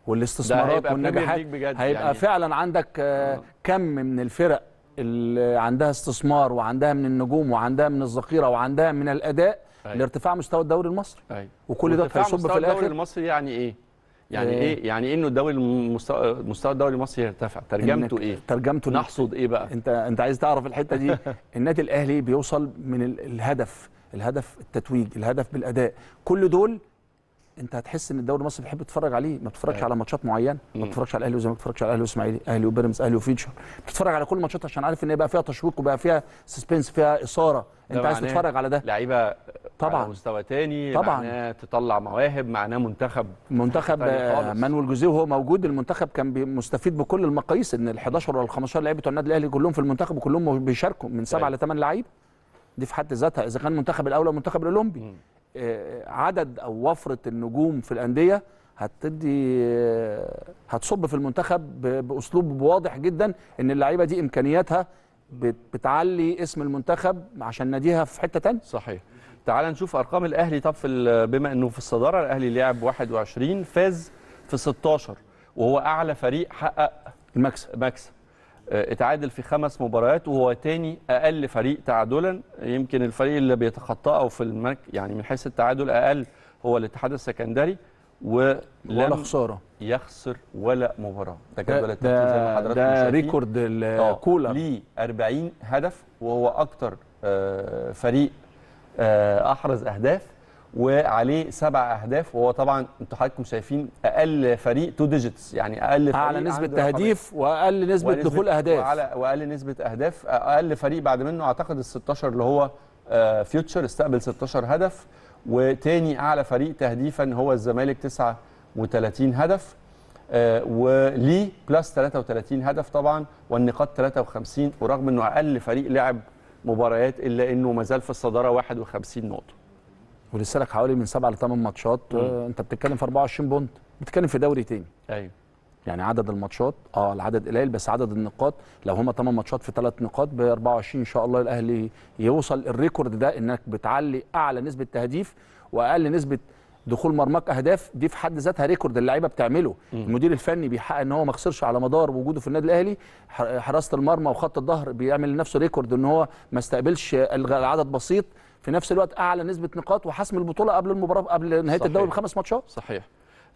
والاستثمارات والنجاحات هيبقى يعني. فعلا عندك آه، آه. كم من الفرق اللي عندها استثمار وعندها من النجوم وعندها من الذخيرة وعندها من الأداء أيوة. لارتفاع مستوى الدوري المصري أيوة. وكل ده هيصب مستوى في الدوري الآخر المصري يعني إيه؟ يعني. إيه؟ يعني إيه إنه الدوري المستوى مستوى الدوري المصري يرتفع؟ ترجمته إيه؟ ترجمته نحصد إيه بقى؟ أنت أنت عايز تعرف الحتة دي النادي الأهلي بيوصل من ال- الهدف الهدف التتويج الهدف بالأداء كل دول انت هتحس ان الدوري المصري بيحب تتفرج عليه ما بتتفرجش أيوة. على ماتشات معينة ما. بتتفرجش على الاهلي والزمالك ما بتتفرجش على الاهلي والاسماعيلي أهلي وبيراميدز أهلي وفيوتشر بتتفرج على كل الماتشات عشان عارف إن هي بقى فيها تشويق وبقى فيها suspense فيها إثارة أنت عايز تتفرج على ده لعيبة طبعاً. على مستوى تاني طبعاً. معناه تطلع مواهب معناه منتخب منتخب. مانويل جوزيه وهو موجود المنتخب كان مستفيد بكل المقاييس إن ال 11 ولا ال 15 لعيبة بتوع النادي الأهلي كلهم في المنتخب وكلهم بيشاركوا من سبعة أيوة. لثمان لعيبه دي في حد ذاتها إذا كان المنتخب الأول والمنتخب الأولمبي مم. آه، عدد أو وفرة النجوم في الأندية هتدي هتصب في المنتخب بأسلوب واضح جدا إن اللعيبة دي إمكانياتها بت- بتعلي اسم المنتخب عشان ناديها في حتة تانية. صحيح. تعال نشوف أرقام الأهلي. طب في بما إنه في الصدارة الأهلي لعب 21 فاز في 16 وهو أعلى فريق حقق المكسب. مكسب. اتعادل في خمس مباريات وهو تاني أقل فريق تعادلا. يمكن الفريق اللي بيتخطأه أو في المك يعني من حيث التعادل أقل هو الاتحاد السكندري ولا خسارة. يخسر ولا مباراة. ده جدول الترتيب زي ما ده, حضراتكم ده. record آه، الكولر. ليه 40 هدف وهو أكتر آه، فريق آه، أحرز أهداف. وعليه سبع أهداف وهو طبعا أنتوا حضراتكم شايفين أقل فريق two digits يعني أقل فريق أعلى نسبة. تهديف وأقل نسبة دخول أهداف وعلى وأقل نسبة أهداف أقل فريق بعد منه أعتقد ال 16 اللي هو آه، فيوتشر استقبل 16 هدف وتاني أعلى فريق تهديفا هو الزمالك 39 هدف آه، وليه plus 33 هدف طبعا والنقاط 53 ورغم إنه أقل فريق لعب مباريات إلا إنه ما زال في الصدارة 51 نقطة ولسه لك حوالي من سبعه لثمان ماتشات آه، انت بتتكلم في 24 point. بتتكلم في دوري تاني. أيوه. يعني عدد الماتشات آه العدد قليل بس عدد النقاط لو هم 8 ماتشات في 3 نقاط ب 24 إن شاء الله الأهلي يوصل. ال record ده إنك بتعلي أعلى نسبة تهديف وأقل نسبة دخول مرماك أهداف دي في حد ذاتها record اللعيبة بتعمله. المدير الفني بيحقق إن هو ما خسرش على مدار وجوده في النادي الأهلي. حراسة المرمى وخط الظهر بيعمل لنفسه record إن هو ما استقبلش العدد بسيط. في نفس الوقت أعلى نسبة نقاط وحسم البطولة قبل المباراة قبل نهاية. الدوري بخمس ماتشات. صحيح.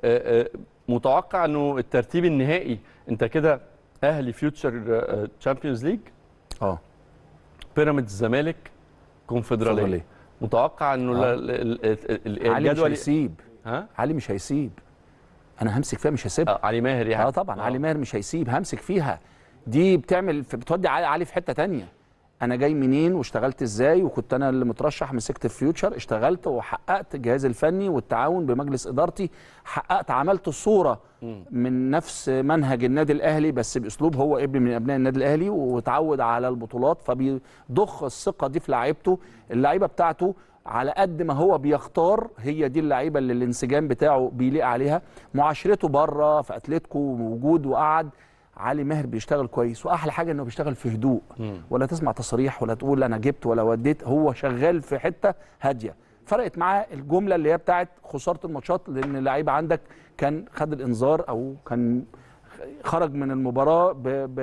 آه، آه، متوقع إنه الترتيب النهائي أنت كده أهلي فيوتشر Champions League آه. بيراميدز الزمالك كونفدرالية. متوقع إنه آه. ال- ال- ال- ال- علي مش الجدول هيسيب. ها؟ علي مش هيسيب. أنا همسك فيها مش هسيبها. آه، علي ماهر يعني. آه طبعا. علي ماهر مش هيسيب. همسك فيها. دي بتعمل بتودي علي علي في حتة تانية. أنا جاي منين واشتغلت إزاي وكنت أنا اللي مترشح مسكت في فيوتشر اشتغلت وحققت الجهاز الفني والتعاون بمجلس إدارتي حققت عملت صورة من نفس منهج النادي الأهلي بس بأسلوب هو ابن من أبناء النادي الأهلي وتعود على البطولات فبيضخ الثقة دي في لعيبته. اللعيبة بتاعته على قد ما هو بيختار هي دي اللعيبة اللي الانسجام بتاعه بيليق عليها. معاشرته بره في أتلتيكو موجود وقعد علي ماهر بيشتغل كويس وأحلى حاجة إنه بيشتغل في هدوء. ولا تسمع تصريح ولا تقول أنا جبت ولا وديت هو شغال في حتة هادية. فرقت معاه الجملة اللي هي بتاعت خسارة الماتشات لأن اللعيبة عندك كان خد الإنذار أو كان خرج من المباراة ب ب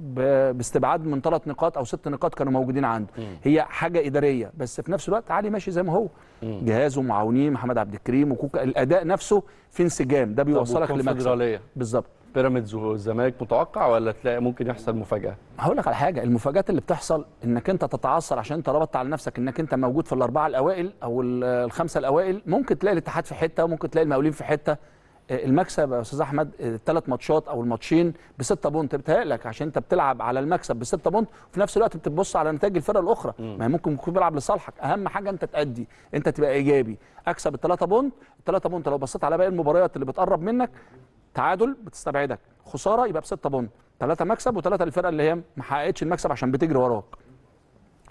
ب- باستبعاد من ثلاث نقاط أو ست نقاط كانوا موجودين عنده. هي حاجة إدارية. بس في نفس الوقت علي ماشي زي ما هو. جهازه معاونيه محمد عبد الكريم وكوكا الأداء نفسه في انسجام. ده بيوصلك لمكسب. بالظبط. بيراميدز والزمالك متوقع ولا تلاقي ممكن يحصل مفاجأة؟ هقول لك على حاجة المفاجآت اللي بتحصل إنك أنت تتعثر عشان انت ربطت على نفسك إنك أنت موجود في الأربعة الأوائل أو ال- الخمسة الأوائل ممكن تلاقي الاتحاد في حتة وممكن تلاقي المقاولين في حتة. آه، المكسب يا أستاذ أحمد الثلاث ماتشات أو الماتشين بستة point بتهيألك عشان أنت بتلعب على المكسب بستة point وفي نفس الوقت بتبص على نتائج الفرق الأخرى. ما هي ممكن يكون بيلعب لصالحك. أهم حاجة أنت تأدي أنت تبقى إيجابي. أكسب الثلاثه point الثلاثه point لو بصيت على باقي المباريات اللي بتقرب منك تعادل بتستبعدك. خسارة يبقى بستة point. ثلاثة مكسب وثلاثه للفرقه اللي هي ما حققتش المكسب عشان بتجري وراك.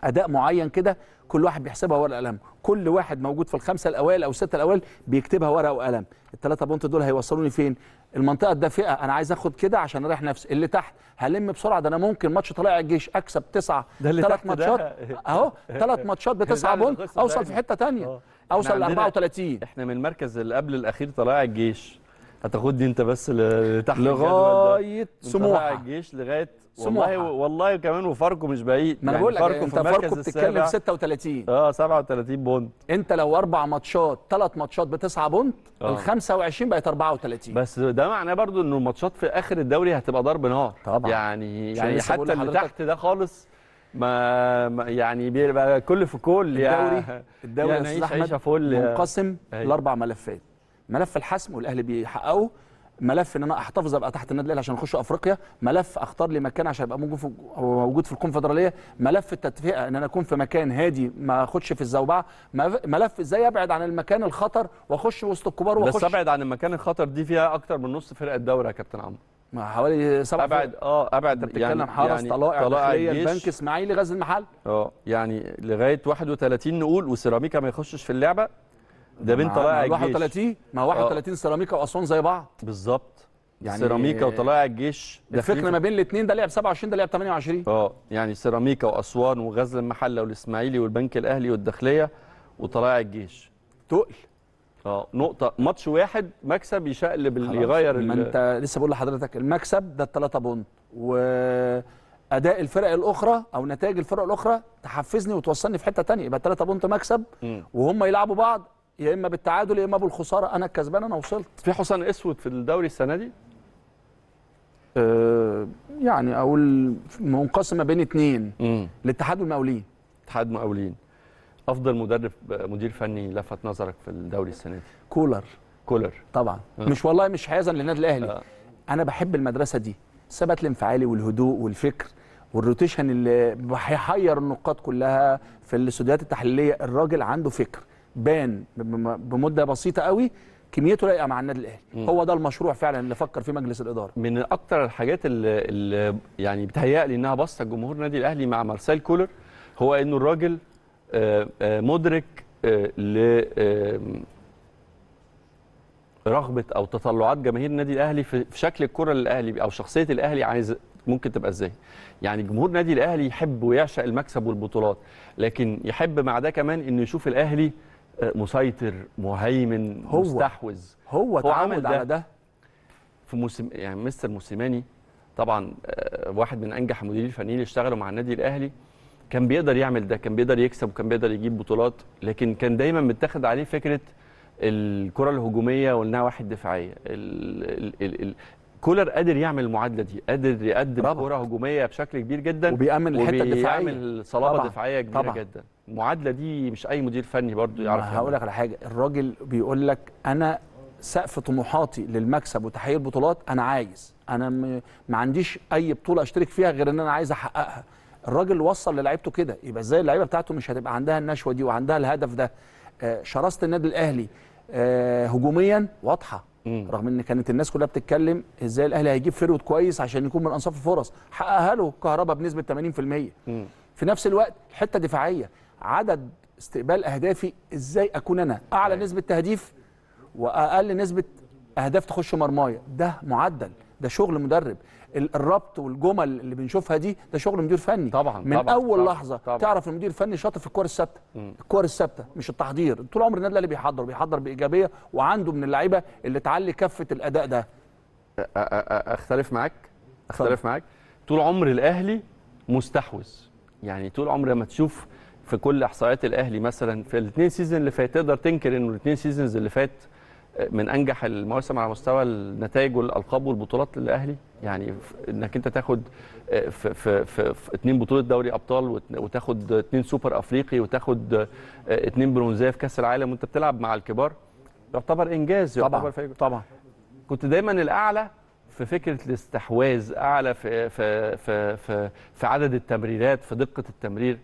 أداء معين كده كل واحد بيحسبها ورقة وقلم. كل واحد موجود في الخمسة الأوائل أو الستة الأوائل بيكتبها ورقة وقلم. الثلاثه point دول هيوصلوني فين؟ المنطقة الدافئة. أنا عايز آخد كده عشان أريح نفسي. اللي تحت هلم بسرعة. ده أنا ممكن ماتش طلائع الجيش أكسب تسعة. ثلاث. ماتشات. أهو. ثلاث ماتشات بتسعة point. أوصل. في حتة تانية. آه. أوصل ل عندنا- 34 إحنا من المركز اللي قبل الأخير طلائع الجيش. هتاخدني انت بس لتحت لغاية سموحة. الجيش لغاية سموحة. والله والله كمان وفاركو مش بعيد. ما أنا بقول لك فاركو أنت فاركو بتتكلم السابع. في 36 آه 37 بونت. أنت لو أربع ماتشات ثلاث ماتشات بتسعة بونت آه. ال 25 بقت 34 بس ده معناه برضو إنه الماتشات في آخر الدوري هتبقى ضرب نار. طبعا. يعني يعني حتى اللي تحت ده خالص ما, يعني بيبقى كل في كل. الدوري يا الدوري يا يا أستاذ أحمد منقسم أيوة. لأربع ملفات. ملف الحسم والأهلي بيحققه. ملف إن أنا أحتفظ أبقى تحت النادي الأهلي عشان أخش أفريقيا. ملف أختار لي مكان عشان ابقى موجود في أو موجود في الكونفدرالية. ملف التدفئة إن أنا أكون في مكان هادي ما أخدش في الزوبعة. ملف إزاي أبعد عن المكان الخطر وأخش وسط الكبار بس واخش أبعد عن المكان الخطر دي فيها أكتر من نص فرق الدوري يا كابتن عمرو. مع حوالي سبع ابعد آه أبعد أنت بتتكلم حرس طلائع داخليه البنك إسماعيلي غزل المحل. آه يعني لغاية 31 نقول وسيراميكا ما يخشش في اللعبة. ده بين طلائع الجيش. 31 ما 31 سيراميكا وأسوان زي بعض؟ بالظبط. يعني سيراميكا وطلائع الجيش داخلين ما بين الاثنين ده لعب 27 ده لعب 28 آه يعني سيراميكا وأسوان وغزل المحلة والإسماعيلي والبنك الأهلي والداخلية وطلائع الجيش. تقل. آه نقطة. ماتش واحد مكسب يشقلب اللي يغير ما أنت لسه بقول لحضرتك المكسب ده الثلاثه بونت. وأداء الفرق الأخرى أو نتائج الفرق الأخرى تحفزني وتوصلني في حتة تانية. يبقى الثلاثه بونت مكسب. وهم يلعبوا بعض. يا إما بالتعادل يا إما بالخسارة. أنا الكسبان أنا وصلت. في حصان أسود في الدوري السنة دي؟ أه يعني أقول منقسمه بين اثنين الاتحاد والمقاولين. اتحاد مقاولين. أفضل مدرب مدير فني لفت نظرك في الدوري السنة دي؟ كولر. كولر. طبعا. آه. مش والله مش حيازا للنادي الأهلي. آه. أنا بحب المدرسة دي. الثبات الانفعالي والهدوء والفكر وال rotation اللي هيحير النقاط كلها في الاستوديوهات التحليلية. الراجل عنده فكر. بان بم- بمدة بسيطة قوي كميته لايقة مع النادي الأهلي. هو ده المشروع فعلا اللي فكر فيه مجلس الإدارة. من أكتر الحاجات اللي, اللي يعني بتهيألي إنها بسطت جمهور النادي الأهلي مع مارسيل كولر هو إنه الراجل آه، آه، مدرك آه، ل رغبة أو تطلعات جماهير النادي الأهلي في شكل الكرة للأهلي أو شخصية الأهلي عايز ممكن تبقى إزاي. يعني جمهور النادي الأهلي يحب ويعشق المكسب والبطولات لكن يحب مع ده كمان إنه يشوف الأهلي مسيطر مهيمن هو. مستحوذ هو هو عمل ده. على ده في موسم يعني مستر موسيماني طبعا آه، واحد من أنجح المديرين الفنيين اللي اشتغلوا مع النادي الأهلي كان بيقدر يعمل ده كان بيقدر يكسب وكان بيقدر يجيب بطولات لكن كان دايما متاخد عليه فكرة الكرة الهجومية وإنها واحد كولر قادر يعمل المعادلة دي قادر يقدم. كره هجومية بشكل كبير جدا وبيأمن الحتة الدفاعية. وبيعمل صلابة طبعاً. دفاعية كبيرة طبعاً. جدا. المعادلة دي مش أي مدير فني برضو يعرف هقول لك على حاجة الراجل بيقول لك أنا سقف طموحاتي للمكسب وتحقيق البطولات أنا عايز. أنا م... ما عنديش أي بطولة أشترك فيها غير إن أنا عايز أحققها. الراجل وصل للعيبته كده يبقى إزاي اللعيبة بتاعته مش هتبقى عندها النشوة دي وعندها الهدف ده؟ آه، شراسة النادي الأهلي آه، هجوميا واضحة. مم. رغم إن كانت الناس كلها بتتكلم إزاي الأهلي هيجيب فرود كويس عشان يكون من أنصاف الفرص حققها له كهربا بنسبة 80% مم. في نفس الوقت حتة دفاعية عدد استقبال أهدافي إزاي أكون أنا أعلى أيوة. نسبة تهديف وأقل نسبة أهداف تخش مرماية ده معدل ده شغل مدرب الربط والجمل اللي بنشوفها دي ده شغل مدير فني. طبعاً، من طبعاً، أول طبعاً، لحظة طبعاً. تعرف المدير الفني شاطر في الكور الثابتة. الكور الثابتة مش التحضير. طول عمر النادي الأهلي بيحضر بيحضر بإيجابية وعنده من اللعيبة اللي تعلي كفة الأداء ده. أختلف معاك؟ أختلف معاك؟ طول عمر الأهلي مستحوذ. يعني طول عمر لما تشوف في كل إحصائيات الأهلي مثلا في الاثنين season اللي فات تقدر تنكر إنه الاثنين seasons اللي فات من أنجح المواسم على مستوى النتائج والألقاب والبطولات للأهلي؟ يعني إنك أنت تاخد آه، في في في, في اتنين بطولة دوري أبطال وت- وتاخد اتنين سوبر أفريقي وتاخد آه، اتنين برونزية في كأس العالم وأنت بتلعب مع الكبار يعتبر إنجاز يعتبر طبعا طبعا. كنت دايما الأعلى في فكرة الاستحواذ أعلى في في في في, في عدد التمريرات في دقة التمرير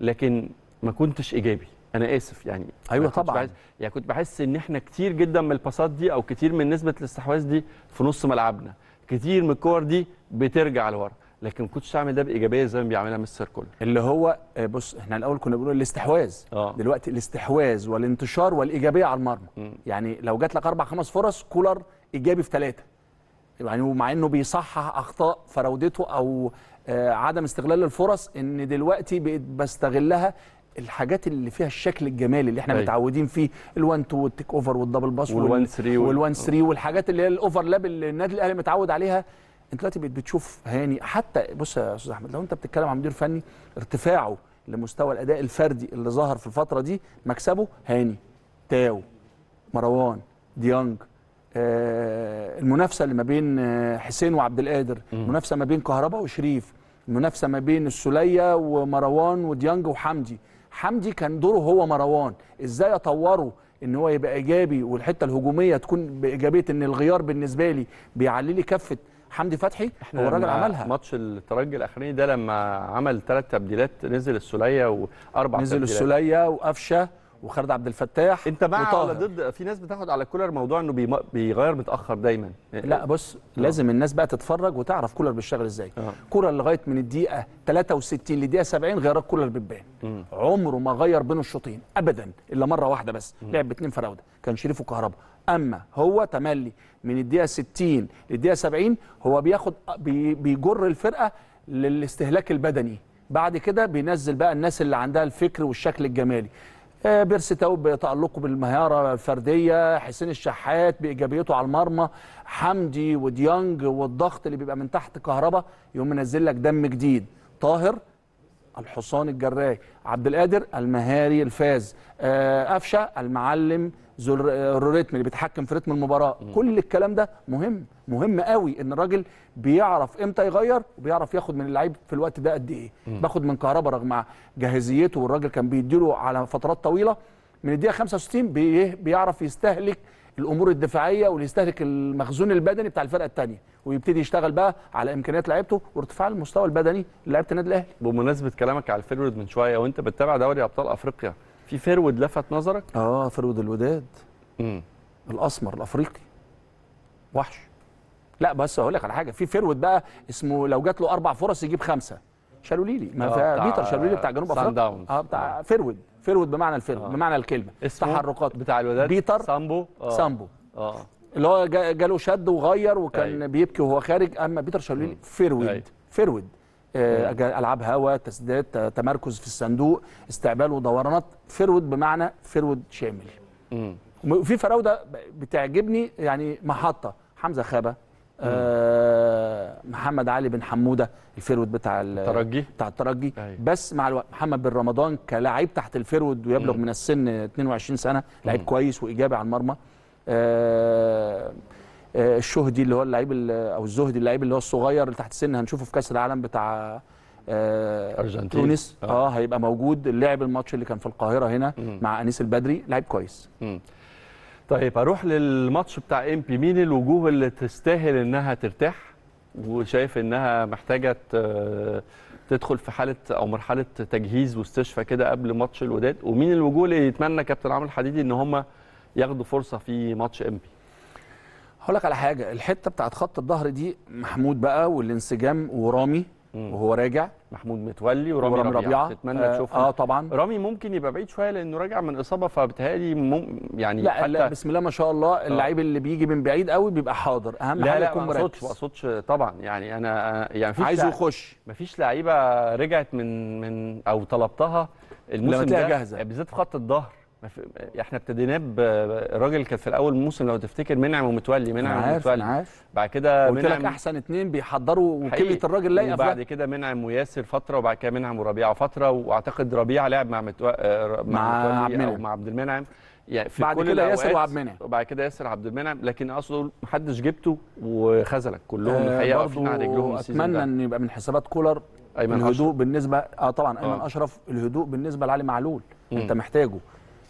لكن ما كنتش إيجابي. أنا آسف يعني. كنتش طبعاً. بحس يعني كنت بحس إن إحنا كتير جدا من الباصات دي أو كتير من نسبة الاستحواذ دي في نص ملعبنا. كتير من الكور دي بترجع لورا. لكن ما كنتش أعمل ده بإيجابية زي ما بيعملها مستر كولر. اللي هو آه، بص إحنا الأول كنا بنقول الاستحواذ. آه. دلوقتي الاستحواذ والانتشار والإيجابية على المرمى. يعني لو جات لك أربع خمس فرص كولر إيجابي في ثلاثة يعني ومع إنه بيصحح أخطاء فراودته أو آه، عدم استغلال الفرص إن دلوقتي بقيت بستغلها الحاجات اللي فيها الشكل الجمالي اللي إحنا أيوة. متعودين فيه الوان تو والتيك اوفر والدبل باس والوان ثري وال- والوان 3 والحاجات اللي هي ال overlap اللي النادي الأهلي متعود عليها. انت دلوقتي بقيت بتشوف هاني حتى بص يا أستاذ أحمد لو انت بتتكلم عن مدير فني ارتفاعه لمستوى الأداء الفردي اللي ظهر في الفترة دي مكسبه هاني تاو مروان ديانج آه المنافسة اللي ما بين آه، حسين وعبد القادر المنافسة ما بين كهربا وشريف المنافسة ما بين السولية ومروان وديانج وحمدي. حمدي كان دوره هو مروان. إزاي أطوره إن هو يبقى إيجابي والحتة الهجومية تكون بإيجابية إن الغيار بالنسبة لي بيعلي لي كفة حمدي فتحي؟ هو الراجل عملها. ماتش الترجي الاخراني ده لما عمل ثلاث تبديلات نزل السولية وأربع نزل تبديلات. السولية وقفشة. وخالد عبد الفتاح انت مع. ولا ضد في ناس بتاخد على كولر موضوع انه بيغير متأخر دايما. لا بص لازم الناس بقى تتفرج وتعرف كولر بيشتغل إزاي. آه. كولر لغاية من الدقيقة 63 للدقيقه 70 غيارات كولر بتبان. عمره ما غير بين الشوطين ابدا إلا مرة واحدة بس. لعب باثنين فراوده كان شريف وكهربا. أما هو تملي من الدقيقة 60 للدقيقة 70 هو بياخد بي بيجر الفرقة للاستهلاك البدني. بعد كده بينزل بقى الناس اللي عندها الفكر والشكل الجمالي. آه، بيرسي تاو بتألقه بالمهارة الفردية حسين الشحات بإيجابيته على المرمى حمدي وديانج والضغط اللي بيبقى من تحت كهربا يقوم منزل لك دم جديد. طاهر الحصان الجراي عبد القادر المهاري الفاز آه، قفشة المعلم ذو آه، الريتم اللي بيتحكم في رتم المباراة. كل الكلام ده مهم مهم قوي إن الراجل بيعرف إمتى يغير وبيعرف ياخد من اللعيب في الوقت ده قد إيه. باخد من كهربا رغم جاهزيته والراجل كان بيديله على فترات طويلة من الدقيقة 65 بي- بيعرف يستهلك الأمور الدفاعيه ويستهلك المخزون البدني بتاع الفرقه الثانية ويبتدي يشتغل بقى على امكانيات لعيبته وارتفاع المستوى البدني لعيبه النادي الاهلي. بمناسبة كلامك على الفيرود من شوية وانت بتتابع دوري أبطال أفريقيا في forward لفت نظرك؟ آه forward الوداد. امم الأسمر الأفريقي. وحش. لا بس أقول لك على حاجة في forward بقى اسمه لو جات له أربع فرص يجيب خمسة. شالوليلي. ما آه، بيتر شالوليلي بتاع جنوب أفريقيا. آه بتاع forward forward بمعنى ال forward آه. بمعنى الكلمة. تحركات. بتاع الوداد؟ بيتر سامبو؟ آه. سامبو. آه. اللي هو جا- جاله شد وغير وكان أيوة. بيبكي وهو خارج أما بيتر شالوليلي forward أيوة. forward آه، جا- ألعاب هوا تسديدات آه، تمركز في الصندوق استقبال ودورانات. forward بمعنى forward شامل. وفي فراوده بتعجبني يعني محطة. حمزة خابة. آه محمد علي بن حمودة ال forward بتاع ال- الترجي بتاع الترجي أيوة. بس مع الوقت محمد بن رمضان كلاعب تحت ال forward ويبلغ مم. من السن 22 سنة لعيب. كويس وإيجابي على المرمى آه آه الشهدي اللي هو اللعيب ال- أو الزهدي اللعيب اللي هو الصغير اللي تحت السن هنشوفه في كأس العالم بتاع آه. تونس آه. آه هيبقى موجود اللعب الماتش اللي كان في القاهرة هنا مم. مع أنيس البدري لعيب كويس مم. طيب أروح للماتش بتاع إنبي مين الوجوه اللي تستاهل إنها ترتاح وشايف إنها محتاجة تدخل في حالة أو مرحلة تجهيز واستشفاء كده قبل ماتش الوداد. ومين الوجوه اللي يتمنى كابتن عمرو الحديدي إن هم ياخدوا فرصة في ماتش إمبي؟ هقول لك على حاجة الحتة بتاعت خط الظهر دي محمود بقى والانسجام ورامي وهو راجع. محمود متولي ورامي, ورامي ربيعة, تتمنى آه, تشوفهم آه طبعا. رامي ممكن يبقى بعيد شوية لأنه راجع من إصابة مم يعني لا, حتى لا بسم الله ما شاء الله اللعيب اللي بيجي من بعيد قوي بيبقى حاضر. أهم لا حاجة لا يكون ما أقصدش ما مركز أقصدش طبعا. يعني أنا يعني مفيش عايزه يخش مفيش لعيبة رجعت من من أو طلبتها الموسم ده جاهزة. بالذات في خط الظهر. ما إحنا ابتديناه ب- الراجل كان في الأول الموسم لو تفتكر منعم ومتولي منعم ومتولي عارف بعد كده قلت لك أحسن اتنين بيحضروا. وكلمة الراجل لايقة وبعد ده. كده منعم وياسر فترة وبعد كده منعم وربيعة فترة وأعتقد ربيعة لعب مع متو... آه، مع مع عبد المنعم. مع عبد المنعم يعني في بعد كل كده ياسر وعبد المنعم. وبعد كده ياسر عبد المنعم لكن أقصد محدش جبته وخذلك كلهم آه، الحقيقة واقفين على رجلهم أتمنى. إن يبقى من حسابات كولر أيمن الهدوء أشرف. بالنسبة آه طبعا أيمن آه. أشرف الهدوء بالنسبة لعلي معلول مم. أنت محتاجه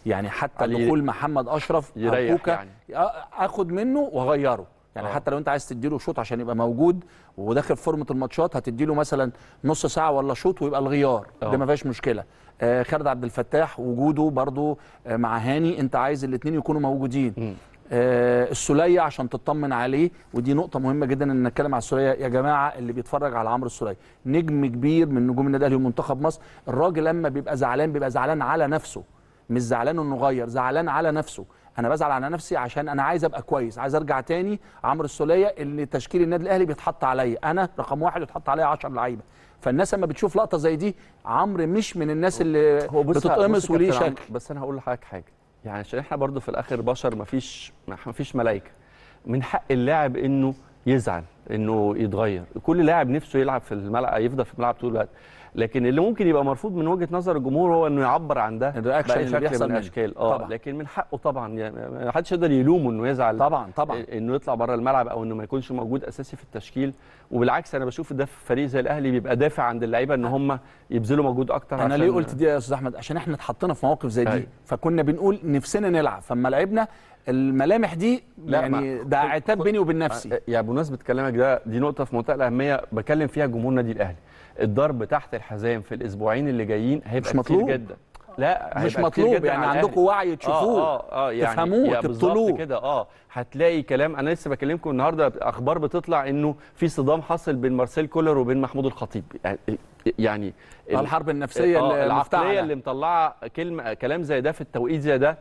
يعني حتى دخول محمد أشرف يريح كوكا يعني. آه، آخد منه واغيره يعني آه. حتى لو أنت عايز تديله شوط عشان يبقى موجود وداخل فورمة الماتشات هتديله مثلا نص ساعة ولا شوط ويبقى الغيار آه. ده ما فيهاش مشكلة آه خالد عبد الفتاح وجوده برضو آه مع هاني أنت عايز الاثنين يكونوا موجودين. آه السوليه عشان تطمن عليه ودي نقطة مهمة جدا إن نتكلم على السوليه يا جماعة اللي بيتفرج على عمرو السوليه نجم كبير من نجوم النادي الأهلي ومنتخب مصر الراجل لما بيبقى زعلان بيبقى زعلان على نفسه مش زعلان انه غير زعلان على نفسه. أنا بزعل على نفسي عشان أنا عايز ابقى كويس عايز ارجع تاني عمرو السولية اللي تشكيل النادي الاهلي بيتحط عليا. أنا رقم واحد يتحط عليا 10 لعيبة. فالناس لما بتشوف لقطة زي دي عمرو مش من الناس اللي هو بص بتتقمص وليه شكل. بس أنا هقول لحضرتك حاجة. يعني عشان إحنا برضو في الآخر بشر مفيش مفيش ملائكة. من حق اللاعب انه يزعل انه يتغير. كل لاعب نفسه يلعب في الملعب يفضل في الملعب طول الوقت. لكن اللي ممكن يبقى مرفوض من وجهة نظر الجمهور هو إنه يعبر عن ده الرياكشن اللي بيحصل من. الاشكال آه طبعا. لكن من حقه طبعا يعني ما حدش يقدر يلومه إنه يزعل طبعا طبعا إنه يطلع بره الملعب أو إنه ما يكونش موجود أساسي في التشكيل وبالعكس أنا بشوف ده في فريق زي الأهلي بيبقى دافع عند اللعيبة إن هم يبذلوا مجهود أكتر أنا ليه قلت دي يا أستاذ أحمد عشان إحنا اتحطينا في مواقف زي دي أيوة. فكنا بنقول نفسنا نلعب فاما لعبنا الملامح دي لا، يعني ده عتاب بيني وبين نفسي يعني بمناسبه كلامك ده دي نقطة في منتهى الأهمية بكلم فيها جمهور النادي الأهلي الضرب تحت الحزام في الأسبوعين اللي جايين هيبقى مش كتير مطلوب. جدا لا مش مطلوب يعني عندكم. وعي تشوفوه آه آه, آه يعني تفهموه، تبطلوه. كده آه هتلاقي كلام أنا لسه بكلمكم النهارده أخبار بتطلع إنه في صدام حصل بين مارسيل كولر وبين محمود الخطيب يعني يعني ال- الحرب النفسية آه، اللي العقلية. اللي مطلعة كلمة كلام زي ده في التوقيت زي ده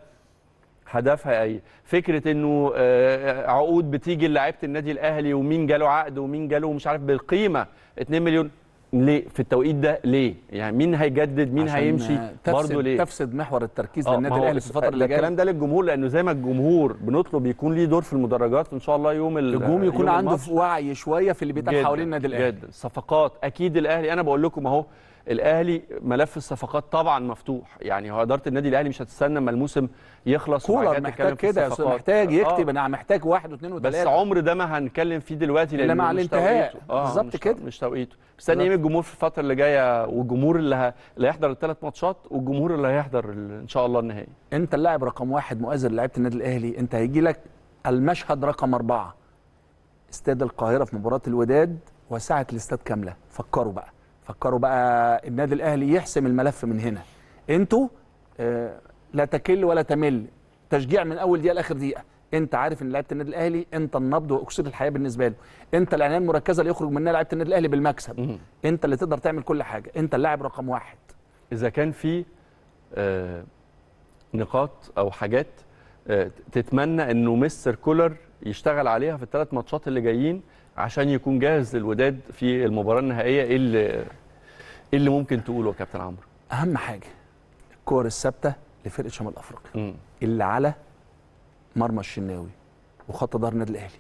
هدفها إيه؟ فكرة إنه آه، عقود بتيجي لعيبه النادي الأهلي ومين جاله عقد ومين جاله مش عارف بالقيمة 2 مليون. ليه؟ في التوقيت ده ليه؟ يعني مين هيجدد؟ مين عشان هيمشي؟ برضه ليه؟ تفسد محور التركيز آه، للنادي الأهلي في الفترة اللي جاية. الكلام ده للجمهور لأنه زي ما الجمهور بنطلب يكون ليه دور في المدرجات إن شاء الله يوم ال- الهجوم يكون يوم عنده وعي شوية في اللي جداً، حوالين النادي الأهلي. جدا. صفقات. أكيد الأهلي أنا بقول لكم أهو الأهلي ملف الصفقات طبعا مفتوح يعني هو إدارة النادي الأهلي مش هتستنى أما الموسم يخلص كولر محتاج كده. محتاج يكتب آه. أنا محتاج واحد واثنين بس وثلاثة عمر ده ما هنتكلم فيه دلوقتي مع مش الانتهاء. توقيته. آه بالظبط كده. مش توقيته مستني إيه من الجمهور في الفترة اللي جاية والجمهور اللي, ه... اللي هيحضر الثلاث ماتشات والجمهور اللي هيحضر. إن شاء الله النهائي أنت اللاعب رقم واحد مؤازر لعيبة النادي الأهلي أنت هيجي لك المشهد رقم أربعة استاد القاهرة في مباراة الوداد وسعه الاستاد كاملة فكروا بقى فكروا بقى النادي الأهلي يحسم الملف من هنا. أنتوا آه لا تكل ولا تمل. تشجيع من أول دقيقة لآخر دقيقة. انت عارف إن لعيبة النادي الأهلي انت النبض واكسير الحياة بالنسبة له انت العنايه المركزه اللي يخرج منها لعيبة النادي الأهلي بالمكسب. انت اللي تقدر تعمل كل حاجة. انت اللاعب رقم واحد. إذا كان في آه نقاط أو حاجات آه تتمنى إنه مستر كولر يشتغل عليها في الثلاث ماتشات اللي جايين. عشان يكون جاهز للوداد في المباراة النهائية. إيه اللي إيه اللي ممكن تقوله يا كابتن عمرو؟ أهم حاجة الكور الثابتة لفرقة شمال أفريقيا. اللي على مرمى الشناوي وخط ظهر النادي الأهلي.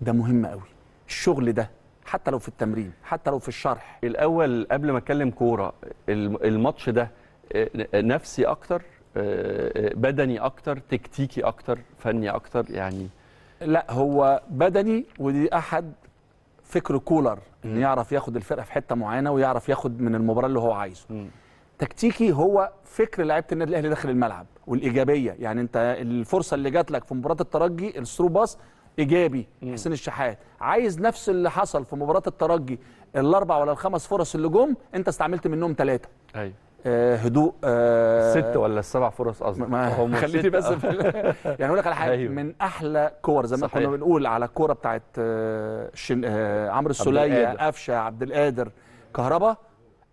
ده مهم قوي الشغل ده حتى لو في التمرين حتى لو في الشرح. الأول قبل ما أتكلم كورة الم- الماتش ده آه، نفسي أكتر آه، آه، بدني أكتر تكتيكي أكتر فني أكتر يعني لا هو بدني ودي أحد فكر كولر انه يعرف ياخد الفرقة في حتة معينة ويعرف ياخد من المباراة اللي هو عايزه. مم. تكتيكي هو فكر لعيبة النادي الأهلي داخل الملعب والإيجابية. يعني أنت الفرصة اللي جات لك في مباراة الترجي ال through pass إيجابي حسين الشحات. عايز نفس اللي حصل في مباراة الترجي الأربع ولا الخمس فرص اللي جم أنت استعملت منهم ثلاثة أيوه. هدوء آه ست ولا السبع فرص قصدك ست. بس ال- يعني أقول لك على حاجة أيوه. من أحلى كور زي ما. كنا بنقول على الكوره بتاعت آه، شن... آه عمرو السولية. قفشة عبد القادر كهربا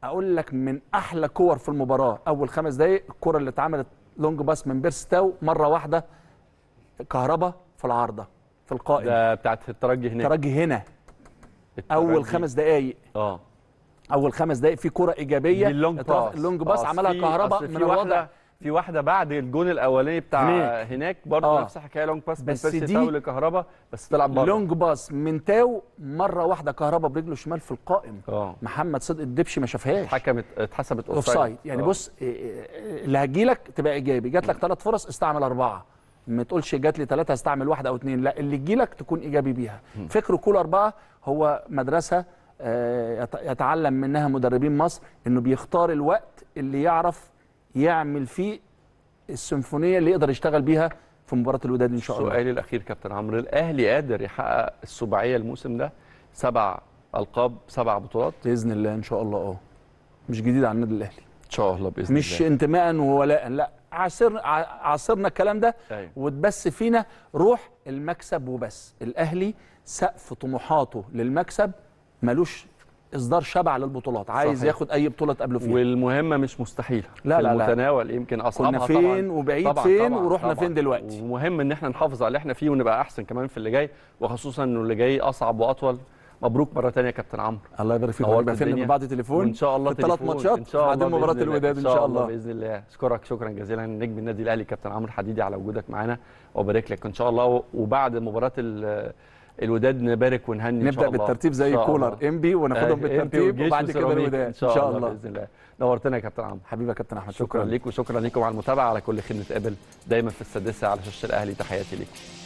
أقول لك من أحلى كور في المباراة أول خمس دقائق الكره اللي اتعملت long pass من بيرسي تاو مرة واحدة كهربا في العارضة في القائم ده بتاعت الترجي هناك ترجي هنا أول الترجي. خمس دقائق آه أول خمس دقائق في كرة إيجابية. ال long pass ال long pass آه، عملها في- كهربا أصل من في الوضع. في واحدة بعد الجون الأولاني بتاع هناك. هناك, برضه آه. نفس الحكاية long pass بيرسي تاو لكهربا بس طلع بره. long pass من تاو مرة واحدة كهربا برجله الشمال في القائم. آه. محمد صدق الدبشي ما شافهاش. اتحكمت اتحسبت offside يعني آه. بص إيه، إيه، اللي هتجيلك تبقى إيجابي. جات لك ثلاث فرص استعمل أربعة. ما تقولش جات لي ثلاثة استعمل واحدة أو اثنين لا اللي تجيلك تكون إيجابي بيها. فكر كولر بقى هو مدرسة آه، يتعلم منها مدربين مصر إنه بيختار الوقت اللي يعرف يعمل فيه السيمفونية اللي يقدر يشتغل بيها في مباراة الوداد إن شاء الله. سؤالي الأخير كابتن عمرو الأهلي قادر يحقق السباعيه الموسم ده؟ سبع ألقاب سبع بطولات؟ بإذن الله إن شاء الله آه. مش جديد على النادي الأهلي. إن شاء الله بإذن مش الله. انتماء وولاء لأ. عاصرنا عاصرنا الكلام ده أيوة. وتبث فينا روح المكسب وبس. الأهلي سقف طموحاته للمكسب ملوش اصدار شبع للبطولات عايز صحيح. ياخد أي بطولة تقابله فيها والمهمة مش مستحيلة لا، في لا، لا. المتناول يمكن أصعبها كنا فين طبعا وبعيد طبعا فين طبعا ورحنا طبعا. فين دلوقتي ومهم إن إحنا نحافظ على اللي إحنا فيه ونبقى أحسن كمان في اللي جاي وخصوصا إنه اللي جاي أصعب وأطول مبروك مرة ثانية يا كابتن عمرو الله يبارك فيك نورت يبقى فين. من بعد تليفون وإن شاء الله تليفون. ماتشات إن شاء الله بعدين مباراه. الوداد إن شاء الله بإذن الله أشكرك شكرا جزيلا نجم النادي الأهلي كابتن عمرو حديدي على وجودك معانا وبارك لك إن شاء الله وبعد مباراة الوداد نبارك ونهني نبدأ الله. بالترتيب زي كولر. الله. إنبي وناخدهم آه، بالترتيب وبعد كده. الوداد. إن شاء الله بإذن الله. نورتنا يا كابتن عمرو. حبيبي يا كابتن أحمد. شكرا. ليك وشكرا ليكم على المتابعه على كل خير نتقابل دايما في السادسة على شاشة الأهلي. تحياتي ليكم